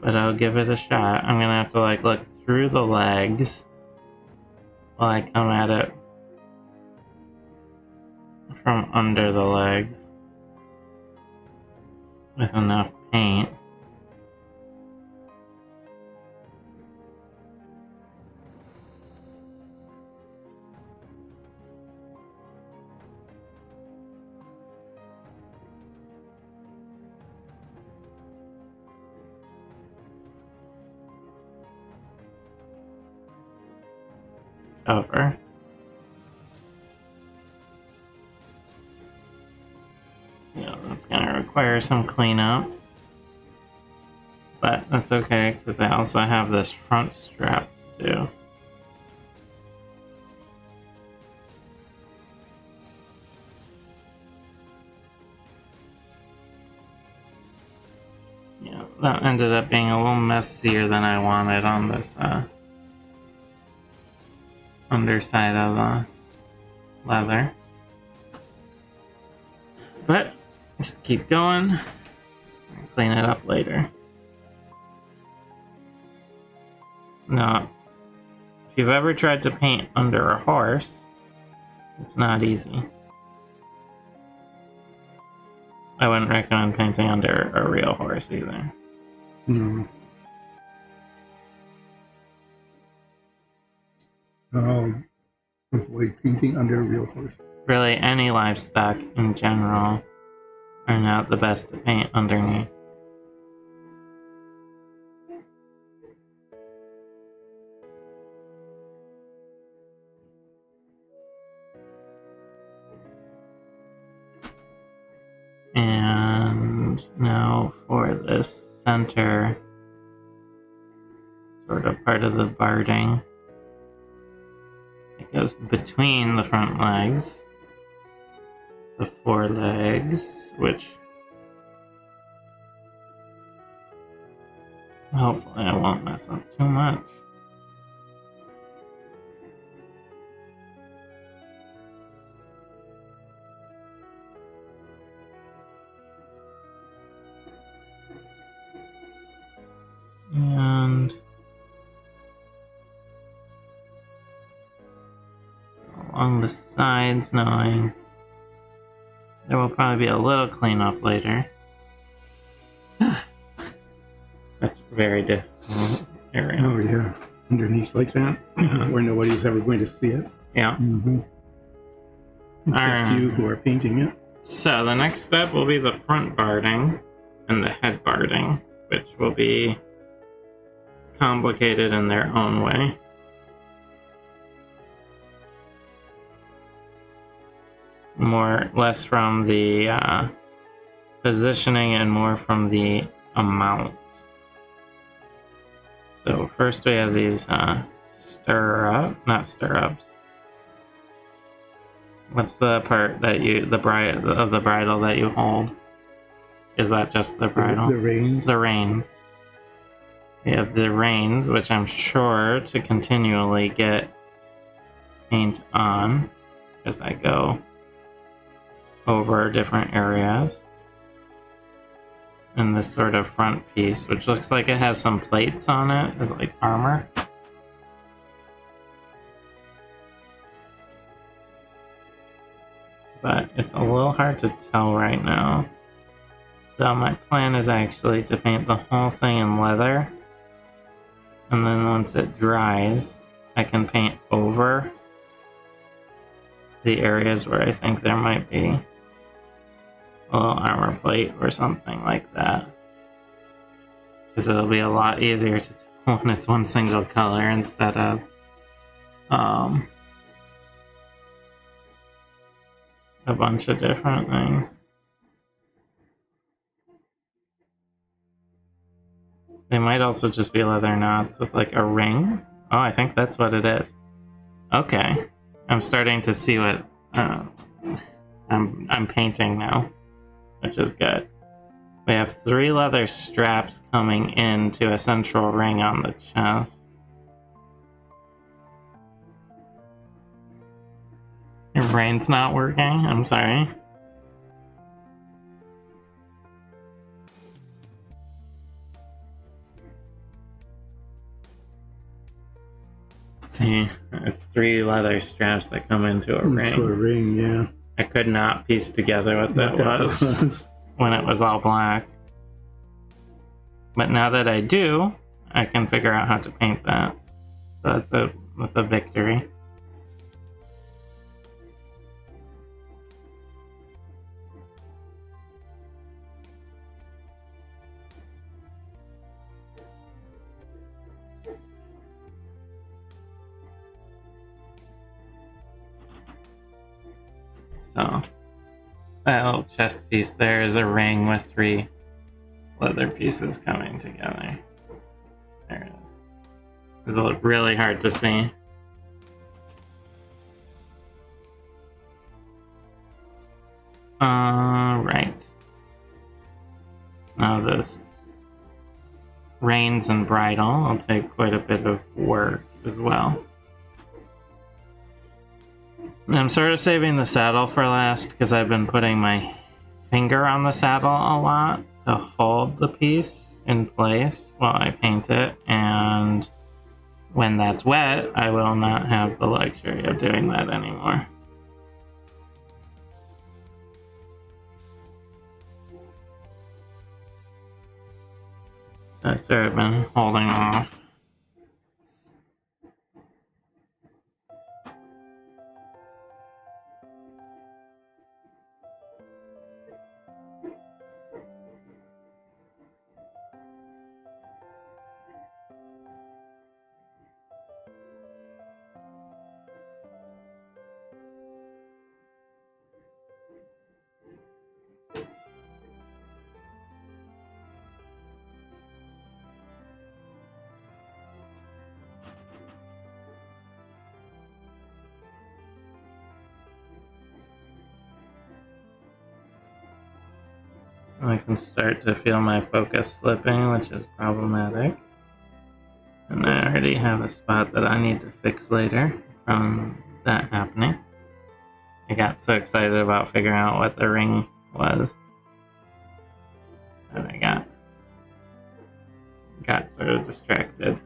But I'll give it a shot. I'm gonna have to like look through the legs while I come at it from under the legs with enough paint. Over. Yeah, that's gonna require some cleanup. But that's okay, because I also have this front strap to do. Yeah, that ended up being a little messier than I wanted on this uh, underside of the leather. But just keep going. Clean it up later. Now, if you've ever tried to paint under a horse, it's not easy. I wouldn't recommend painting under a real horse either. No. Um, avoid painting under a real horse. Really, any livestock in general are not the best to paint underneath. And now for this center sort of part of the barding. Goes between the front legs, the forelegs, which hopefully I won't mess up too much. And along the sides, knowing there will probably be a little cleanup later. That's very difficult area. Oh yeah, underneath like that, where nobody's ever going to see it. Yeah. Mm-hmm. Except Alright. you who are painting it. So the next step will be the front barding and the head barding, which will be complicated in their own way. More, less from the uh, positioning and more from the amount. So first we have these uh, stirrup, not stirrups. What's the part that you the bride of the bridle that you hold? Is that just the bridle? The, the reins. The reins. We have the reins, which I'm sure to continually get paint on as I go over different areas. And this sort of front piece, which looks like it has some plates on it, is like armor. But it's a little hard to tell right now. So my plan is actually to paint the whole thing in leather. And then once it dries, I can paint over the areas where I think there might be little armor plate or something like that. Because it'll be a lot easier to tell when it's one single color instead of um, a bunch of different things. They might also just be leather knots with like a ring. Oh, I think that's what it is. Okay. I'm starting to see what uh, I'm I'm painting now, which is good. We have three leather straps coming into a central ring on the chest. Your brain's not working? I'm sorry. See, it's three leather straps that come into a ring. Into a ring, yeah. I could not piece together what that was. when it was all black. But now that I do, I can figure out how to paint that. So that's a that's a victory. So that little chest piece there is a ring with three leather pieces coming together. There it is. It's a- little really hard to see. Uh, right. Now this reins and bridle will take quite a bit of work as well. I'm sort of saving the saddle for last because I've been putting my finger on the saddle a lot to hold the piece in place while I paint it. And when that's wet, I will not have the luxury of doing that anymore. So I've sort of been holding off. Can start to feel my focus slipping, which is problematic. And I already have a spot that I need to fix later from that happening. I got so excited about figuring out what the ring was. And I got got sort of distracted.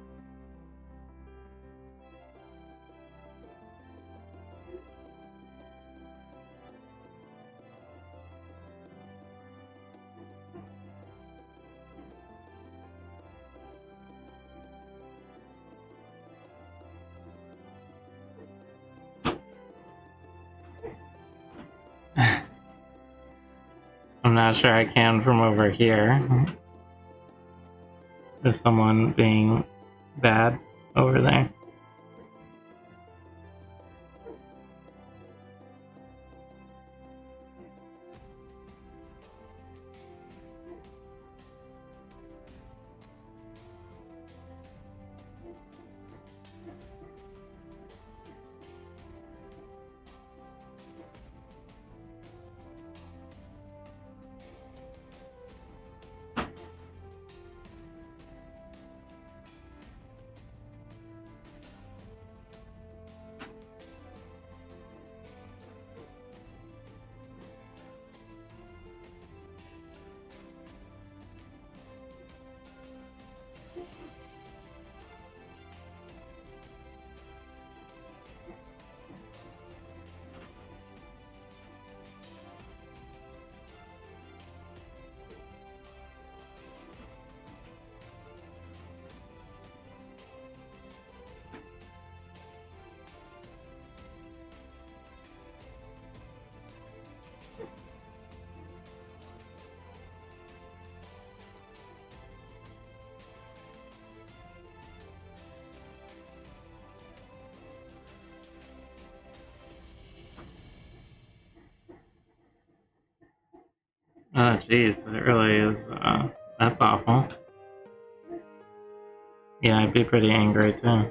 Sure I can from over here. Is someone being bad over there? Jeez, that really is. Uh, that's awful. Yeah, I'd be pretty angry too.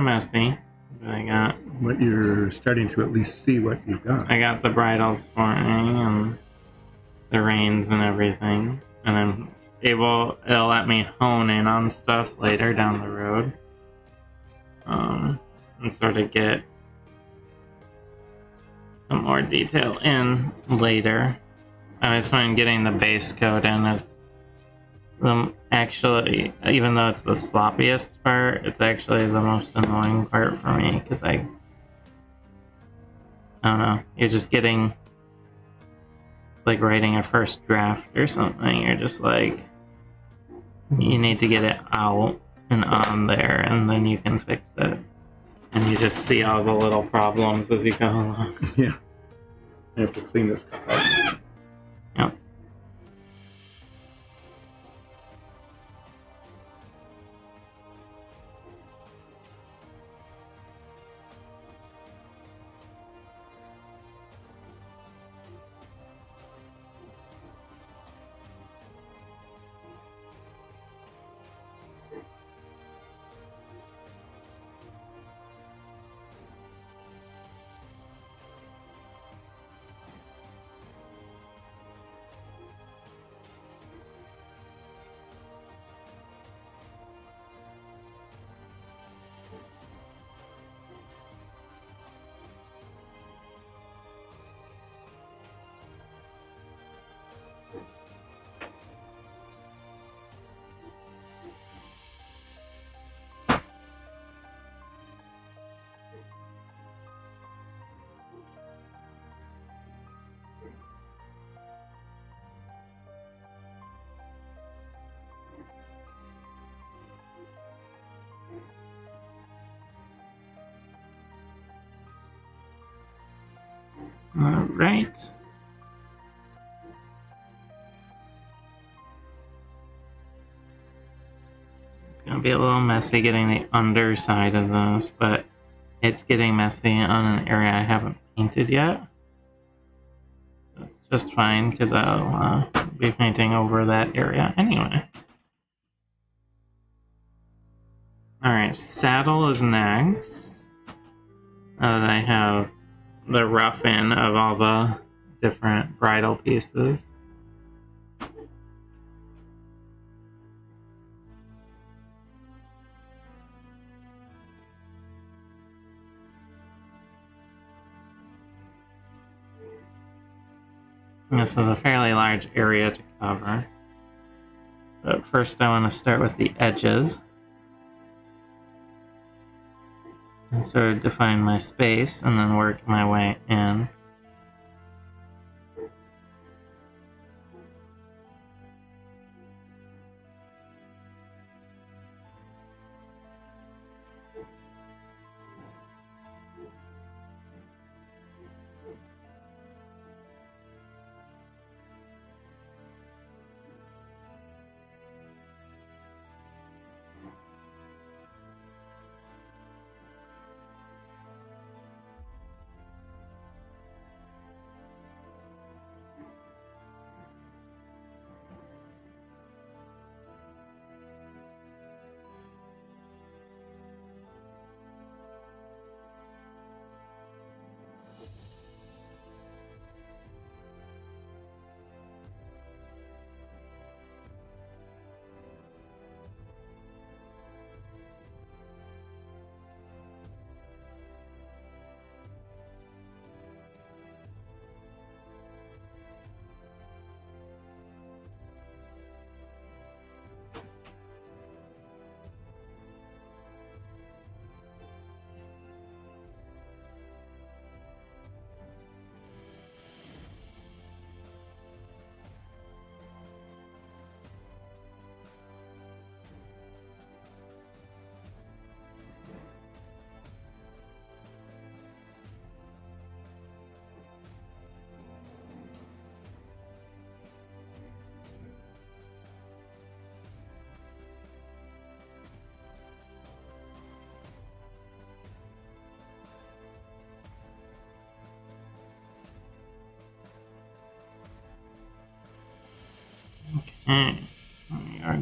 Of messy. But I got But you're starting to at least see what you've got. I got the bridles forming and the reins and everything, and I'm able. It'll let me hone in on stuff later down the road, um, and sort of get some more detail in later. I was find getting the base coat in is um, actually, even though it's the sloppiest part, it's actually the most annoying part for me because I I don't know. You're just getting like writing a first draft or something. You're just like you need to get it out and on there, and then you can fix it. And you just see all the little problems as you go along. Yeah. I have to clean this up. All right. It's gonna be a little messy getting the underside of this, but it's getting messy on an area I haven't painted yet. That's just fine because I'll uh, be painting over that area anyway. All right, saddle is next. Now that I have the rough in of all the different bridle pieces. This is a fairly large area to cover. But first I want to start with the edges. And sort of define my space and then work my way in.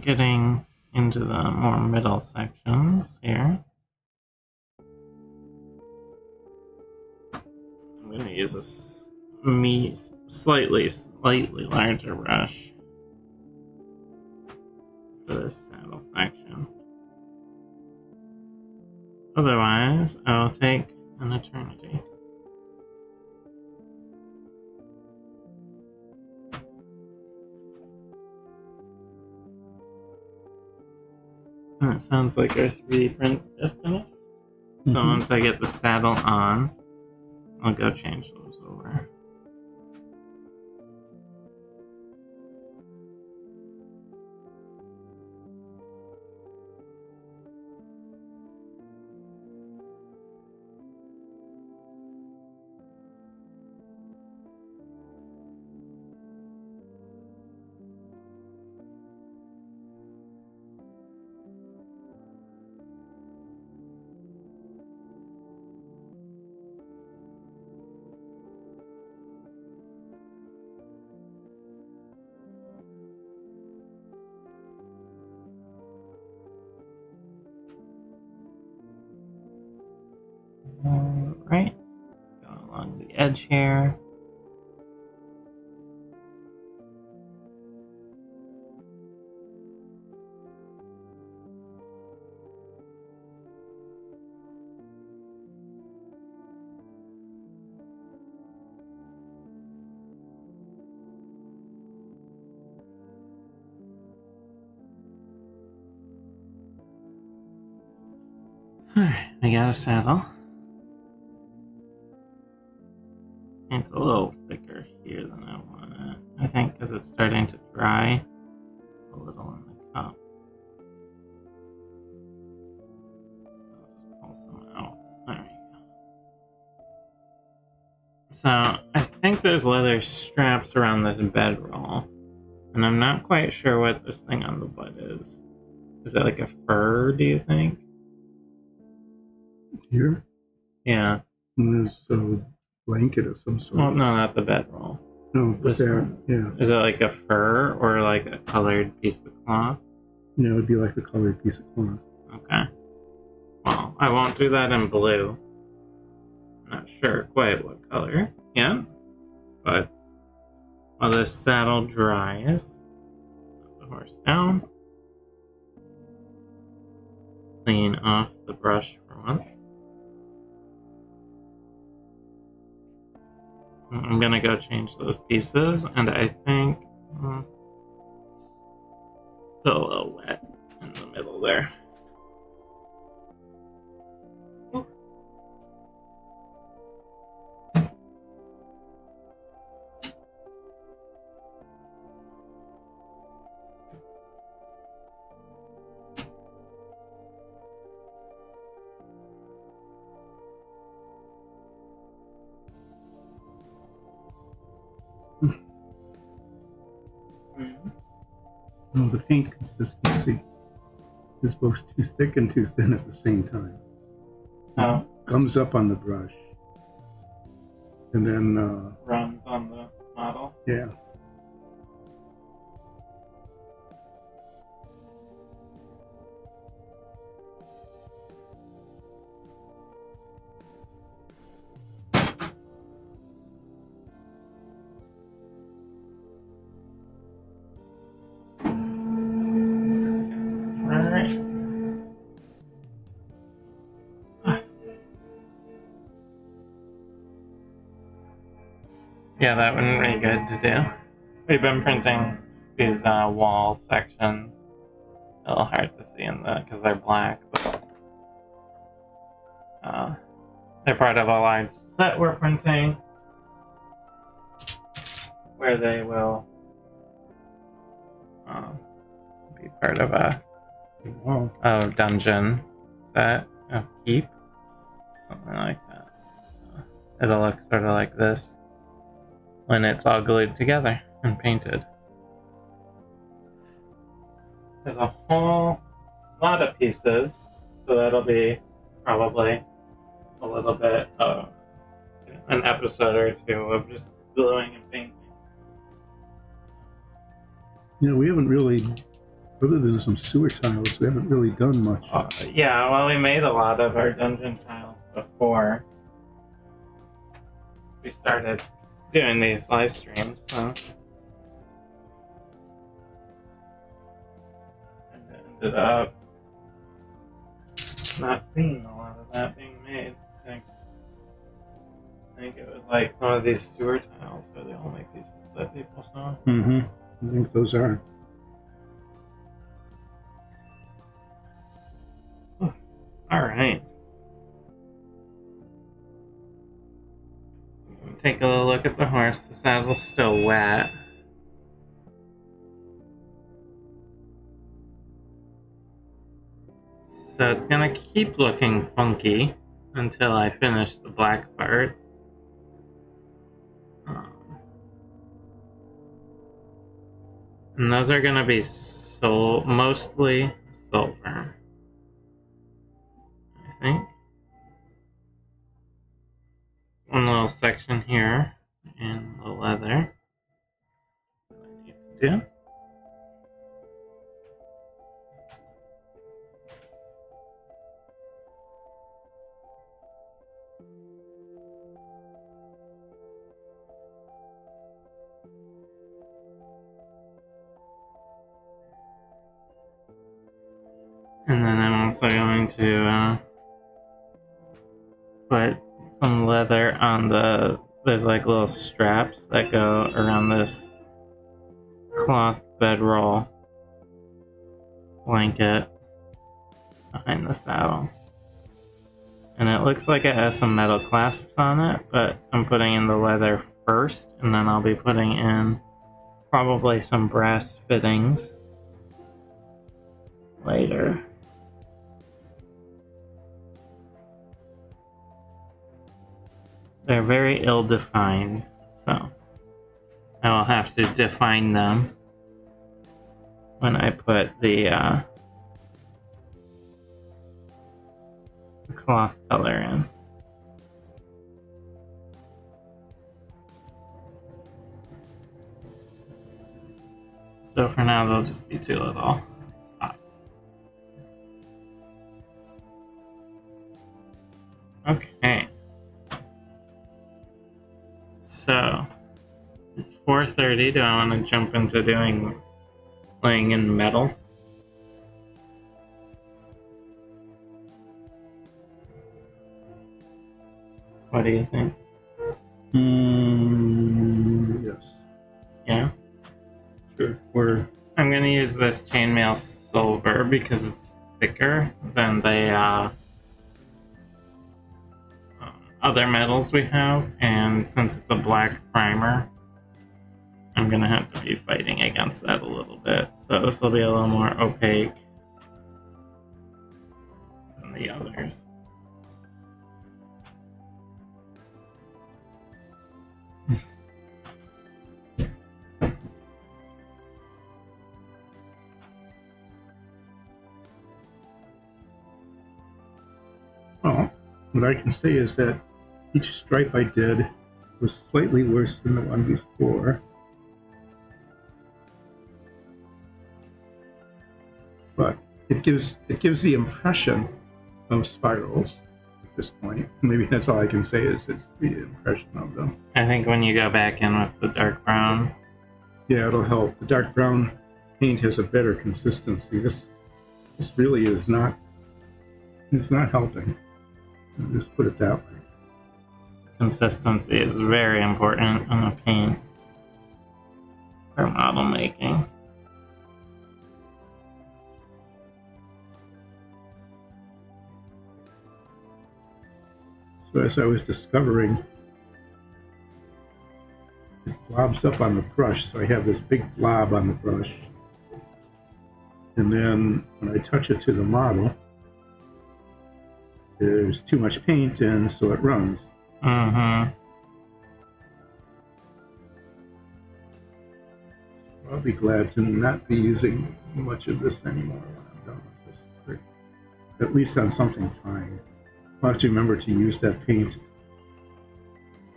getting into the more middle sections here. I'm going to use a me slightly, slightly larger brush for this saddle section. Otherwise, I'll take an eternity. It sounds like our 3D print's just finished. So Mhm. once I get the saddle on, I'll go change those over. Here. Alright, I got a saddle. It's a little thicker here than I want it. I think because it's starting to dry a little in the cup. I'll just pull some out. There we go. So I think there's leather straps around this bedroll. And I'm not quite sure what this thing on the butt is. Is that like a fur, do you think? Here, Yeah. and there's a blanket of some sort. Well, no, not the bedroll. no, but this there, one. yeah, Is it like a fur or like a colored piece of cloth? yeah, it would be like a colored piece of cloth. Okay. Well, I won't do that in blue. Not sure quite what color yet. But while this saddle dries, set the horse down. Clean off the brush for once. I'm gonna go change those pieces, and I think hmm, still a little wet in the middle there. Consistency is both too thick and too thin at the same time. Oh, Comes up on the brush, and then uh, runs on the model. yeah, Yeah, that wouldn't be good to do. We've been printing these uh, wall sections. A little hard to see in the because they're black, but uh, they're part of a large set we're printing, where they will uh, be part of a a dungeon set of keep, something like that. So it'll look sort of like this when it's all glued together and painted. There's a whole lot of pieces, so that'll be probably a little bit of an episode or two of just gluing and painting. Yeah, we haven't really, other than some sewer tiles, we haven't really done much. Uh, yeah, well, we made a lot of our dungeon tiles before. we started doing these live streams, so. And ended up not seeing a lot of that being made. I think, I think it was like some of these sewer tiles are the only pieces that people saw. Mm-hmm. I think those are. All right. Take a look at the horse. The saddle's still wet. So it's gonna keep looking funky until I finish the black parts. Um, and those are gonna be sol mostly silver. I think. One little section here in the leather. I need to do. And then I'm also going to uh, put some leather on the. There's like little straps that go around this cloth bedroll blanket behind the saddle. And it looks like it has some metal clasps on it, but I'm putting in the leather first, and then I'll be putting in probably some brass fittings later. They're very ill defined, so I will have to define them when I put the uh, cloth color in. So for now, they'll just be two little 30, do I want to jump into doing playing in metal? What do you think? Mm, yes. Yeah? Sure. We're... I'm going to use this chainmail silver because it's thicker than the uh, other metals we have, and since it's a black primer, I'm gonna have to be fighting against that a little bit. So this will be a little more opaque than the others. well. What I can say is that each stripe I did was slightly worse than the one before. Gives it gives the impression of spirals at this point. Maybe that's all I can say is it's the impression of them. I think when you go back in with the dark brown, Yeah, it'll help. The dark brown paint has a better consistency. This this really is not it's not helping. I'll just put it that way. consistency is very important in a paint for model making. So as I was discovering, it blobs up on the brush. So I have this big blob on the brush. And then when I touch it to the model, there's too much paint and so it runs. Mm-hmm. I'll be glad to not be using much of this anymore when I'm done with this. At least on something fine. I'll have to remember to use that paint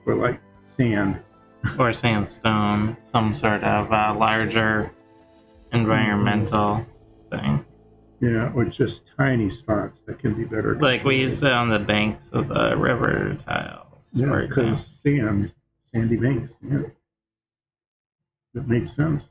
for like sand. Or sandstone, some sort of uh, larger environmental thing. Yeah, or just tiny spots that can be better. Like we use it on the banks of the river tiles, yeah, for example. sand Sandy Banks, yeah. That makes sense.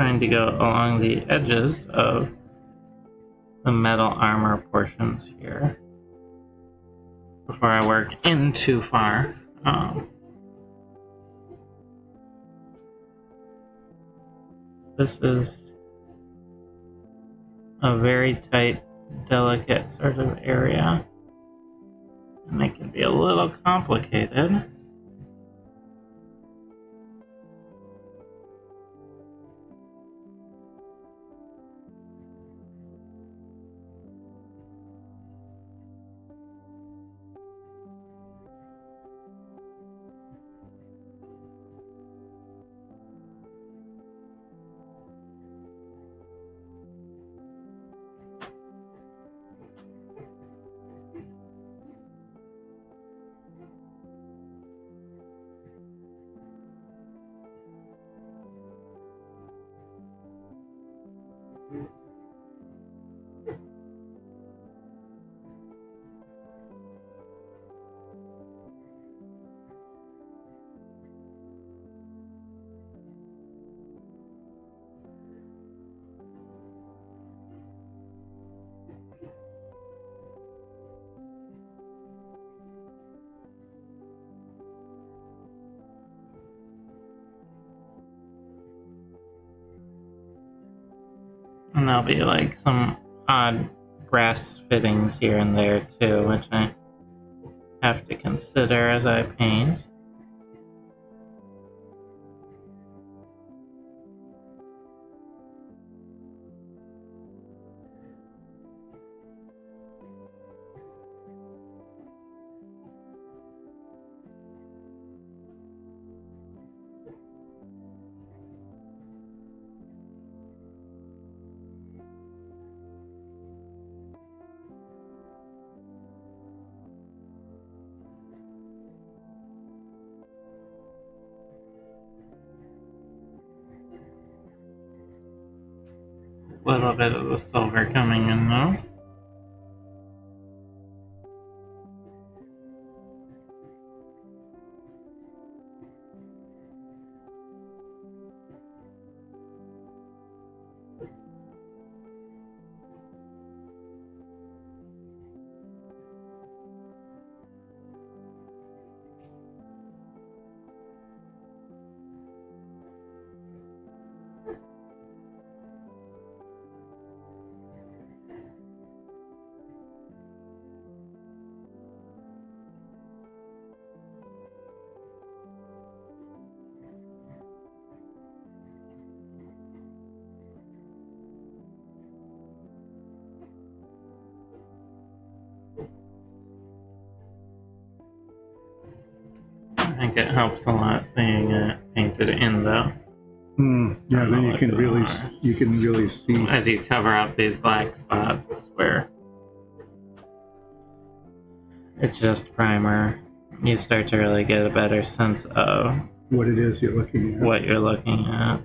Trying to go along the edges of the metal armor portions here before I work in too far. Um, this is a very tight, delicate sort of area, and it can be a little complicated. There'll be like some odd brass fittings here and there too, which I have to consider as I paint. The silver coming in though. Helps a lot seeing it painted in though. Hmm. Yeah, then you can really you can really see. As you cover up these black spots where it's just primer, you start to really get a better sense of what it is you're looking at. what you're looking at,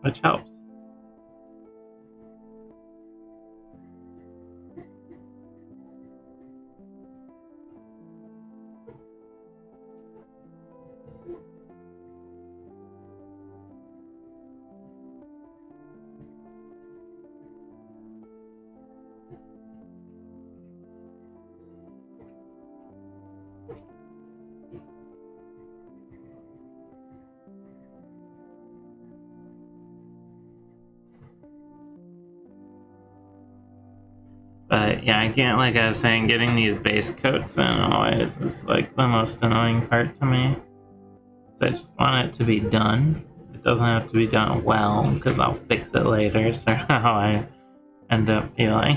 which helps. But yeah, I can't, like I was saying, getting these base coats in always is like the most annoying part to me. So I just want it to be done. It doesn't have to be done well, because I'll fix it later, so how I end up feeling.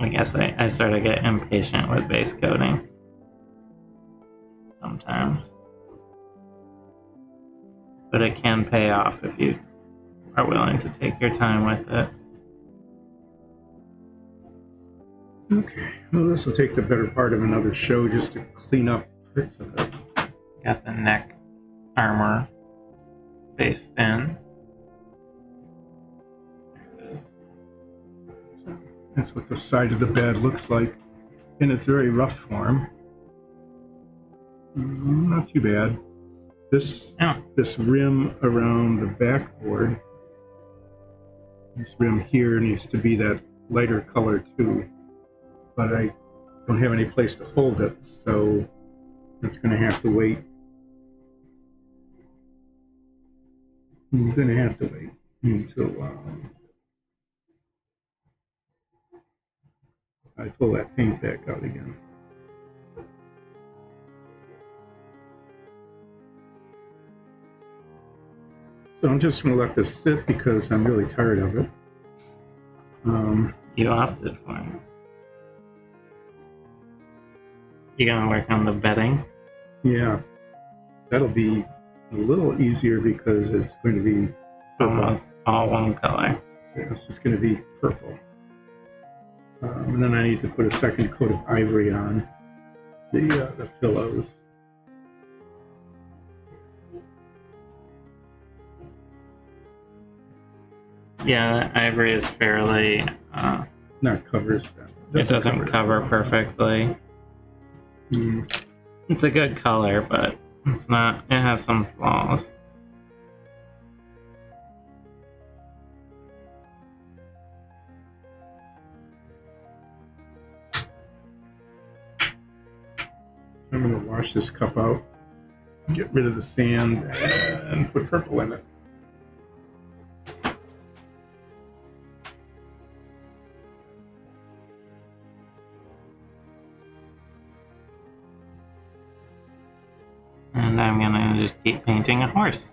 I guess I, I sort of get impatient with base coating sometimes. But it can pay off if you are willing to take your time with it. Okay. Well, this will take the better part of another show just to clean up bits of it. Got the neck armor faced in. There it is. That's what the side of the bed looks like in its very rough form. Mm, Not too bad. This this rim around the backboard, this rim here needs to be that lighter color too, but I don't have any place to hold it, so it's going to have to wait. I'm going to have to wait until um, I pull that paint back out again. So I'm just going to let this sit because I'm really tired of it. Um, You opted for it. You gonna work on the bedding? yeah, that'll be a little easier because it's going to be purple. Almost all one color. Yeah, It's just going to be purple. Um, and then I need to put a second coat of ivory on the uh, the pillows. Yeah, ivory is fairly. Uh, Not covers. it doesn't cover perfectly. Mm, It's a good color, but it's not. It has some flaws. I'm going to wash this cup out, get rid of the sand, and put purple in it. Just keep painting a horse.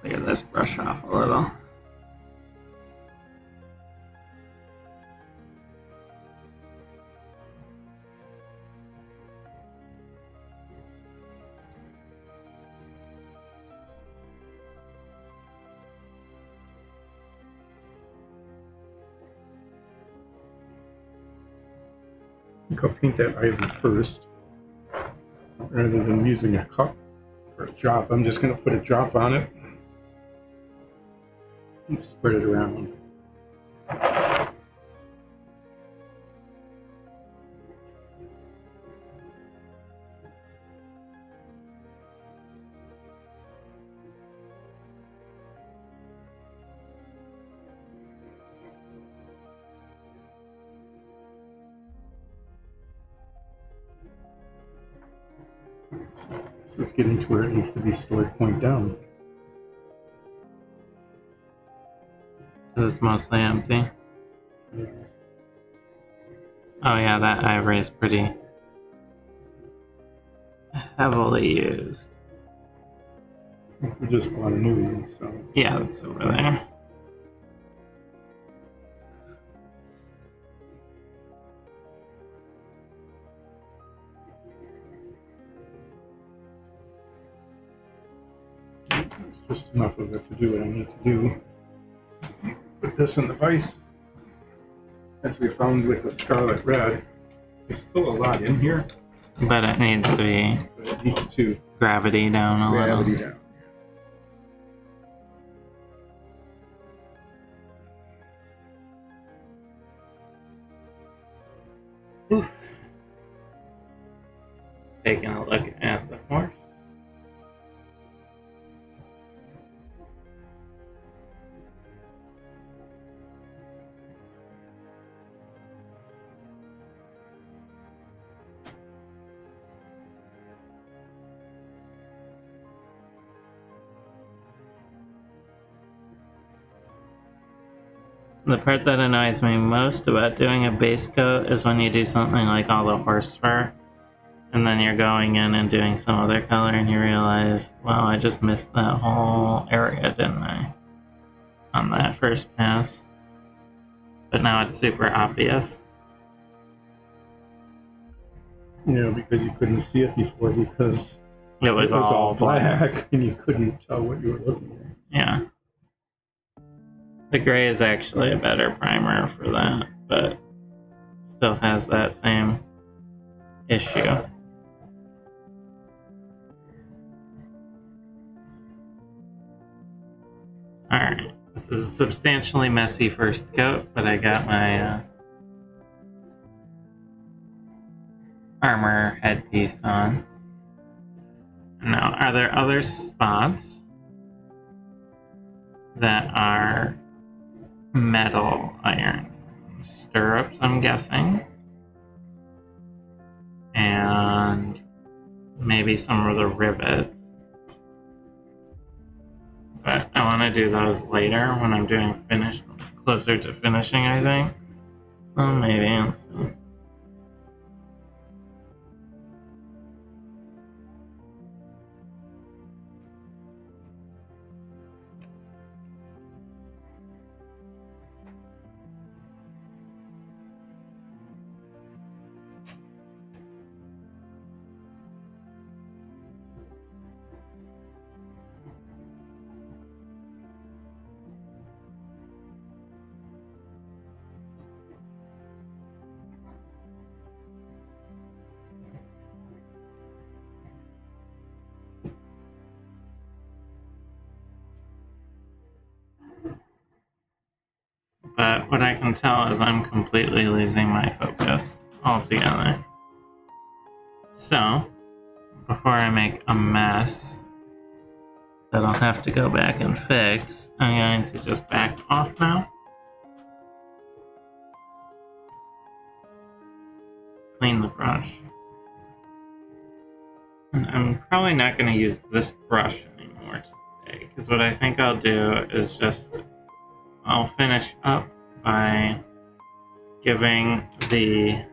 Clear this brush off a little. Think I'll paint that ivory first, rather than using a cup or a drop. I'm just going to put a drop on it and spread it around. Getting to where it needs to be stored point down. Because it's mostly empty. Oh yeah, that ivory is pretty heavily used. We just bought a new one, so Yeah, that's over there. Enough of it to do what I need to do. Put this in the vise. As we found with the scarlet red, there's still a lot in here, But it needs to be but it needs to gravity down a gravity little. down. Taking a look The part that annoys me most about doing a base coat is when you do something like all the horse fur, and then you're going in and doing some other color, and you realize, well, I just missed that whole area, didn't I? On that first pass. But now it's super obvious. You know, because you couldn't see it before because It was, it was all, all black, and you couldn't tell what you were looking at. Yeah. The gray is actually a better primer for that, but still has that same issue. Alright, this is a substantially messy first coat, but I got my uh, armor headpiece on. Now, are there other spots that are metal iron? Stirrups, I'm guessing. And maybe some of the rivets. But I want to do those later when I'm doing finish, closer to finishing, I think. Well, maybe. Tell is I'm completely losing my focus altogether. So, before I make a mess that I'll have to go back and fix, I'm going to just back off now. Clean the brush. And I'm probably not going to use this brush anymore today, because what I think I'll do is just I'll finish up by giving the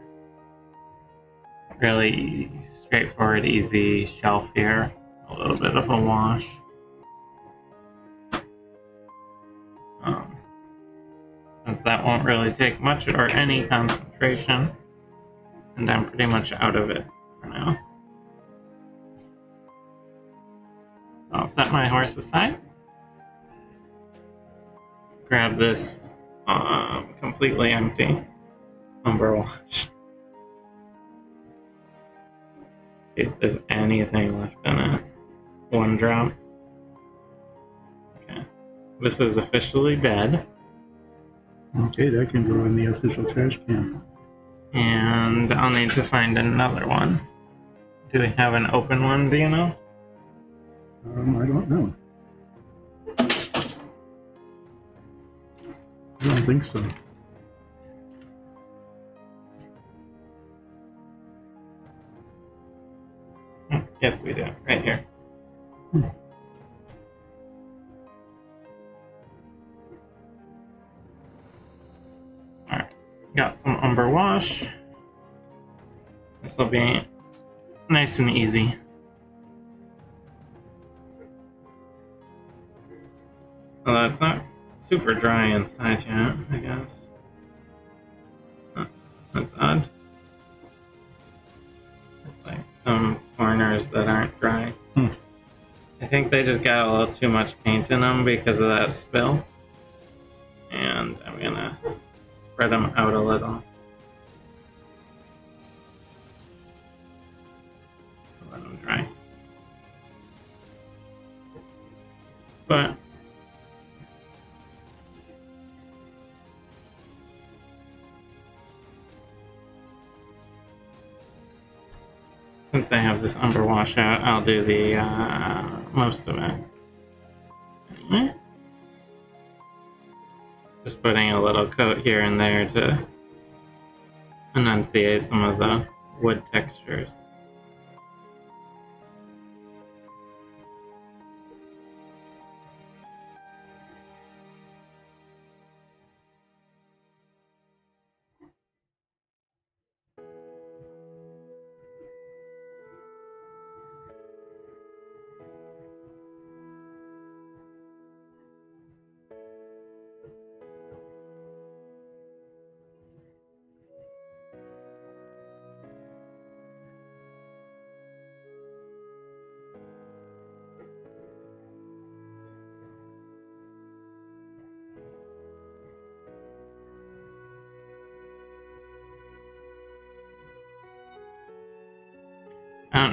really straightforward, easy shelf here a little bit of a wash. Um, since that won't really take much or any concentration, and I'm pretty much out of it for now. I'll set my horse aside grab this um, completely empty wash. If there's anything left in it. One drop. Okay. This is officially dead. Okay, that can go in the official trash can. And I'll need to find another one. Do we have an open one, do you know? Um, I don't know. Don't think so. Yes, we do. Right here. Hmm. Alright. Got some umber wash. This will be nice and easy. Although it's not super dry inside yet, I guess. Huh, That's odd. There's like some corners that aren't dry. Hmm. I think they just got a little too much paint in them because of that spill. And I'm gonna spread them out a little. Let them dry. But since I have this umber wash out, I'll do the uh, most of it. Just putting a little coat here and there to enunciate some of the wood textures.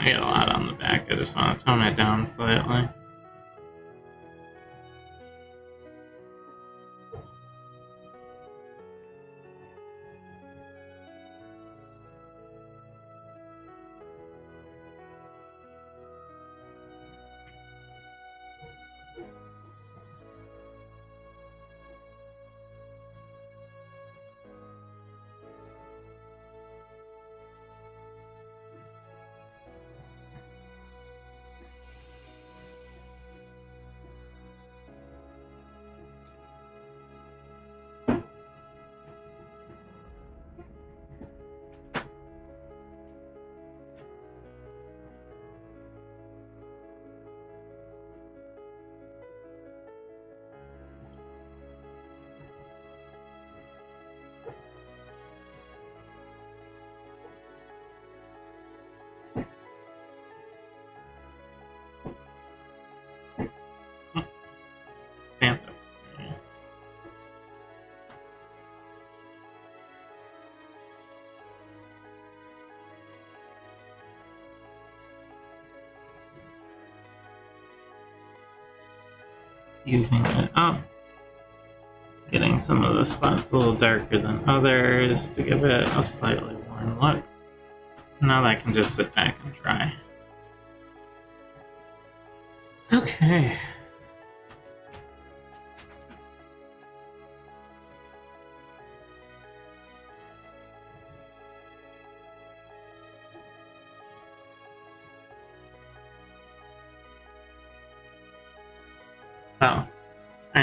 Don't a lot on the back. I just want to tone it down slightly. Using it up. Getting some of the spots a little darker than others to give it a slightly worn look. Now that can just sit back and dry. Okay.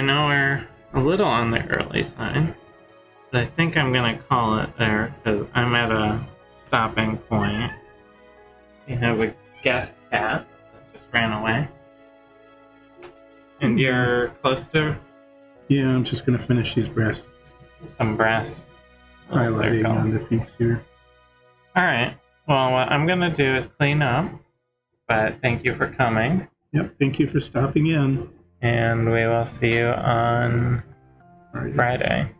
I know we're a little on the early side, but I think I'm gonna call it there because I'm at a stopping point. We have a guest cat that just ran away, and you're close to Yeah, I'm just gonna finish these brass some brass highlighting on the piece here. All right. Well, what I'm gonna do is clean up, but thank you for coming, Yep, thank you for stopping in. And we will see you on. Friday.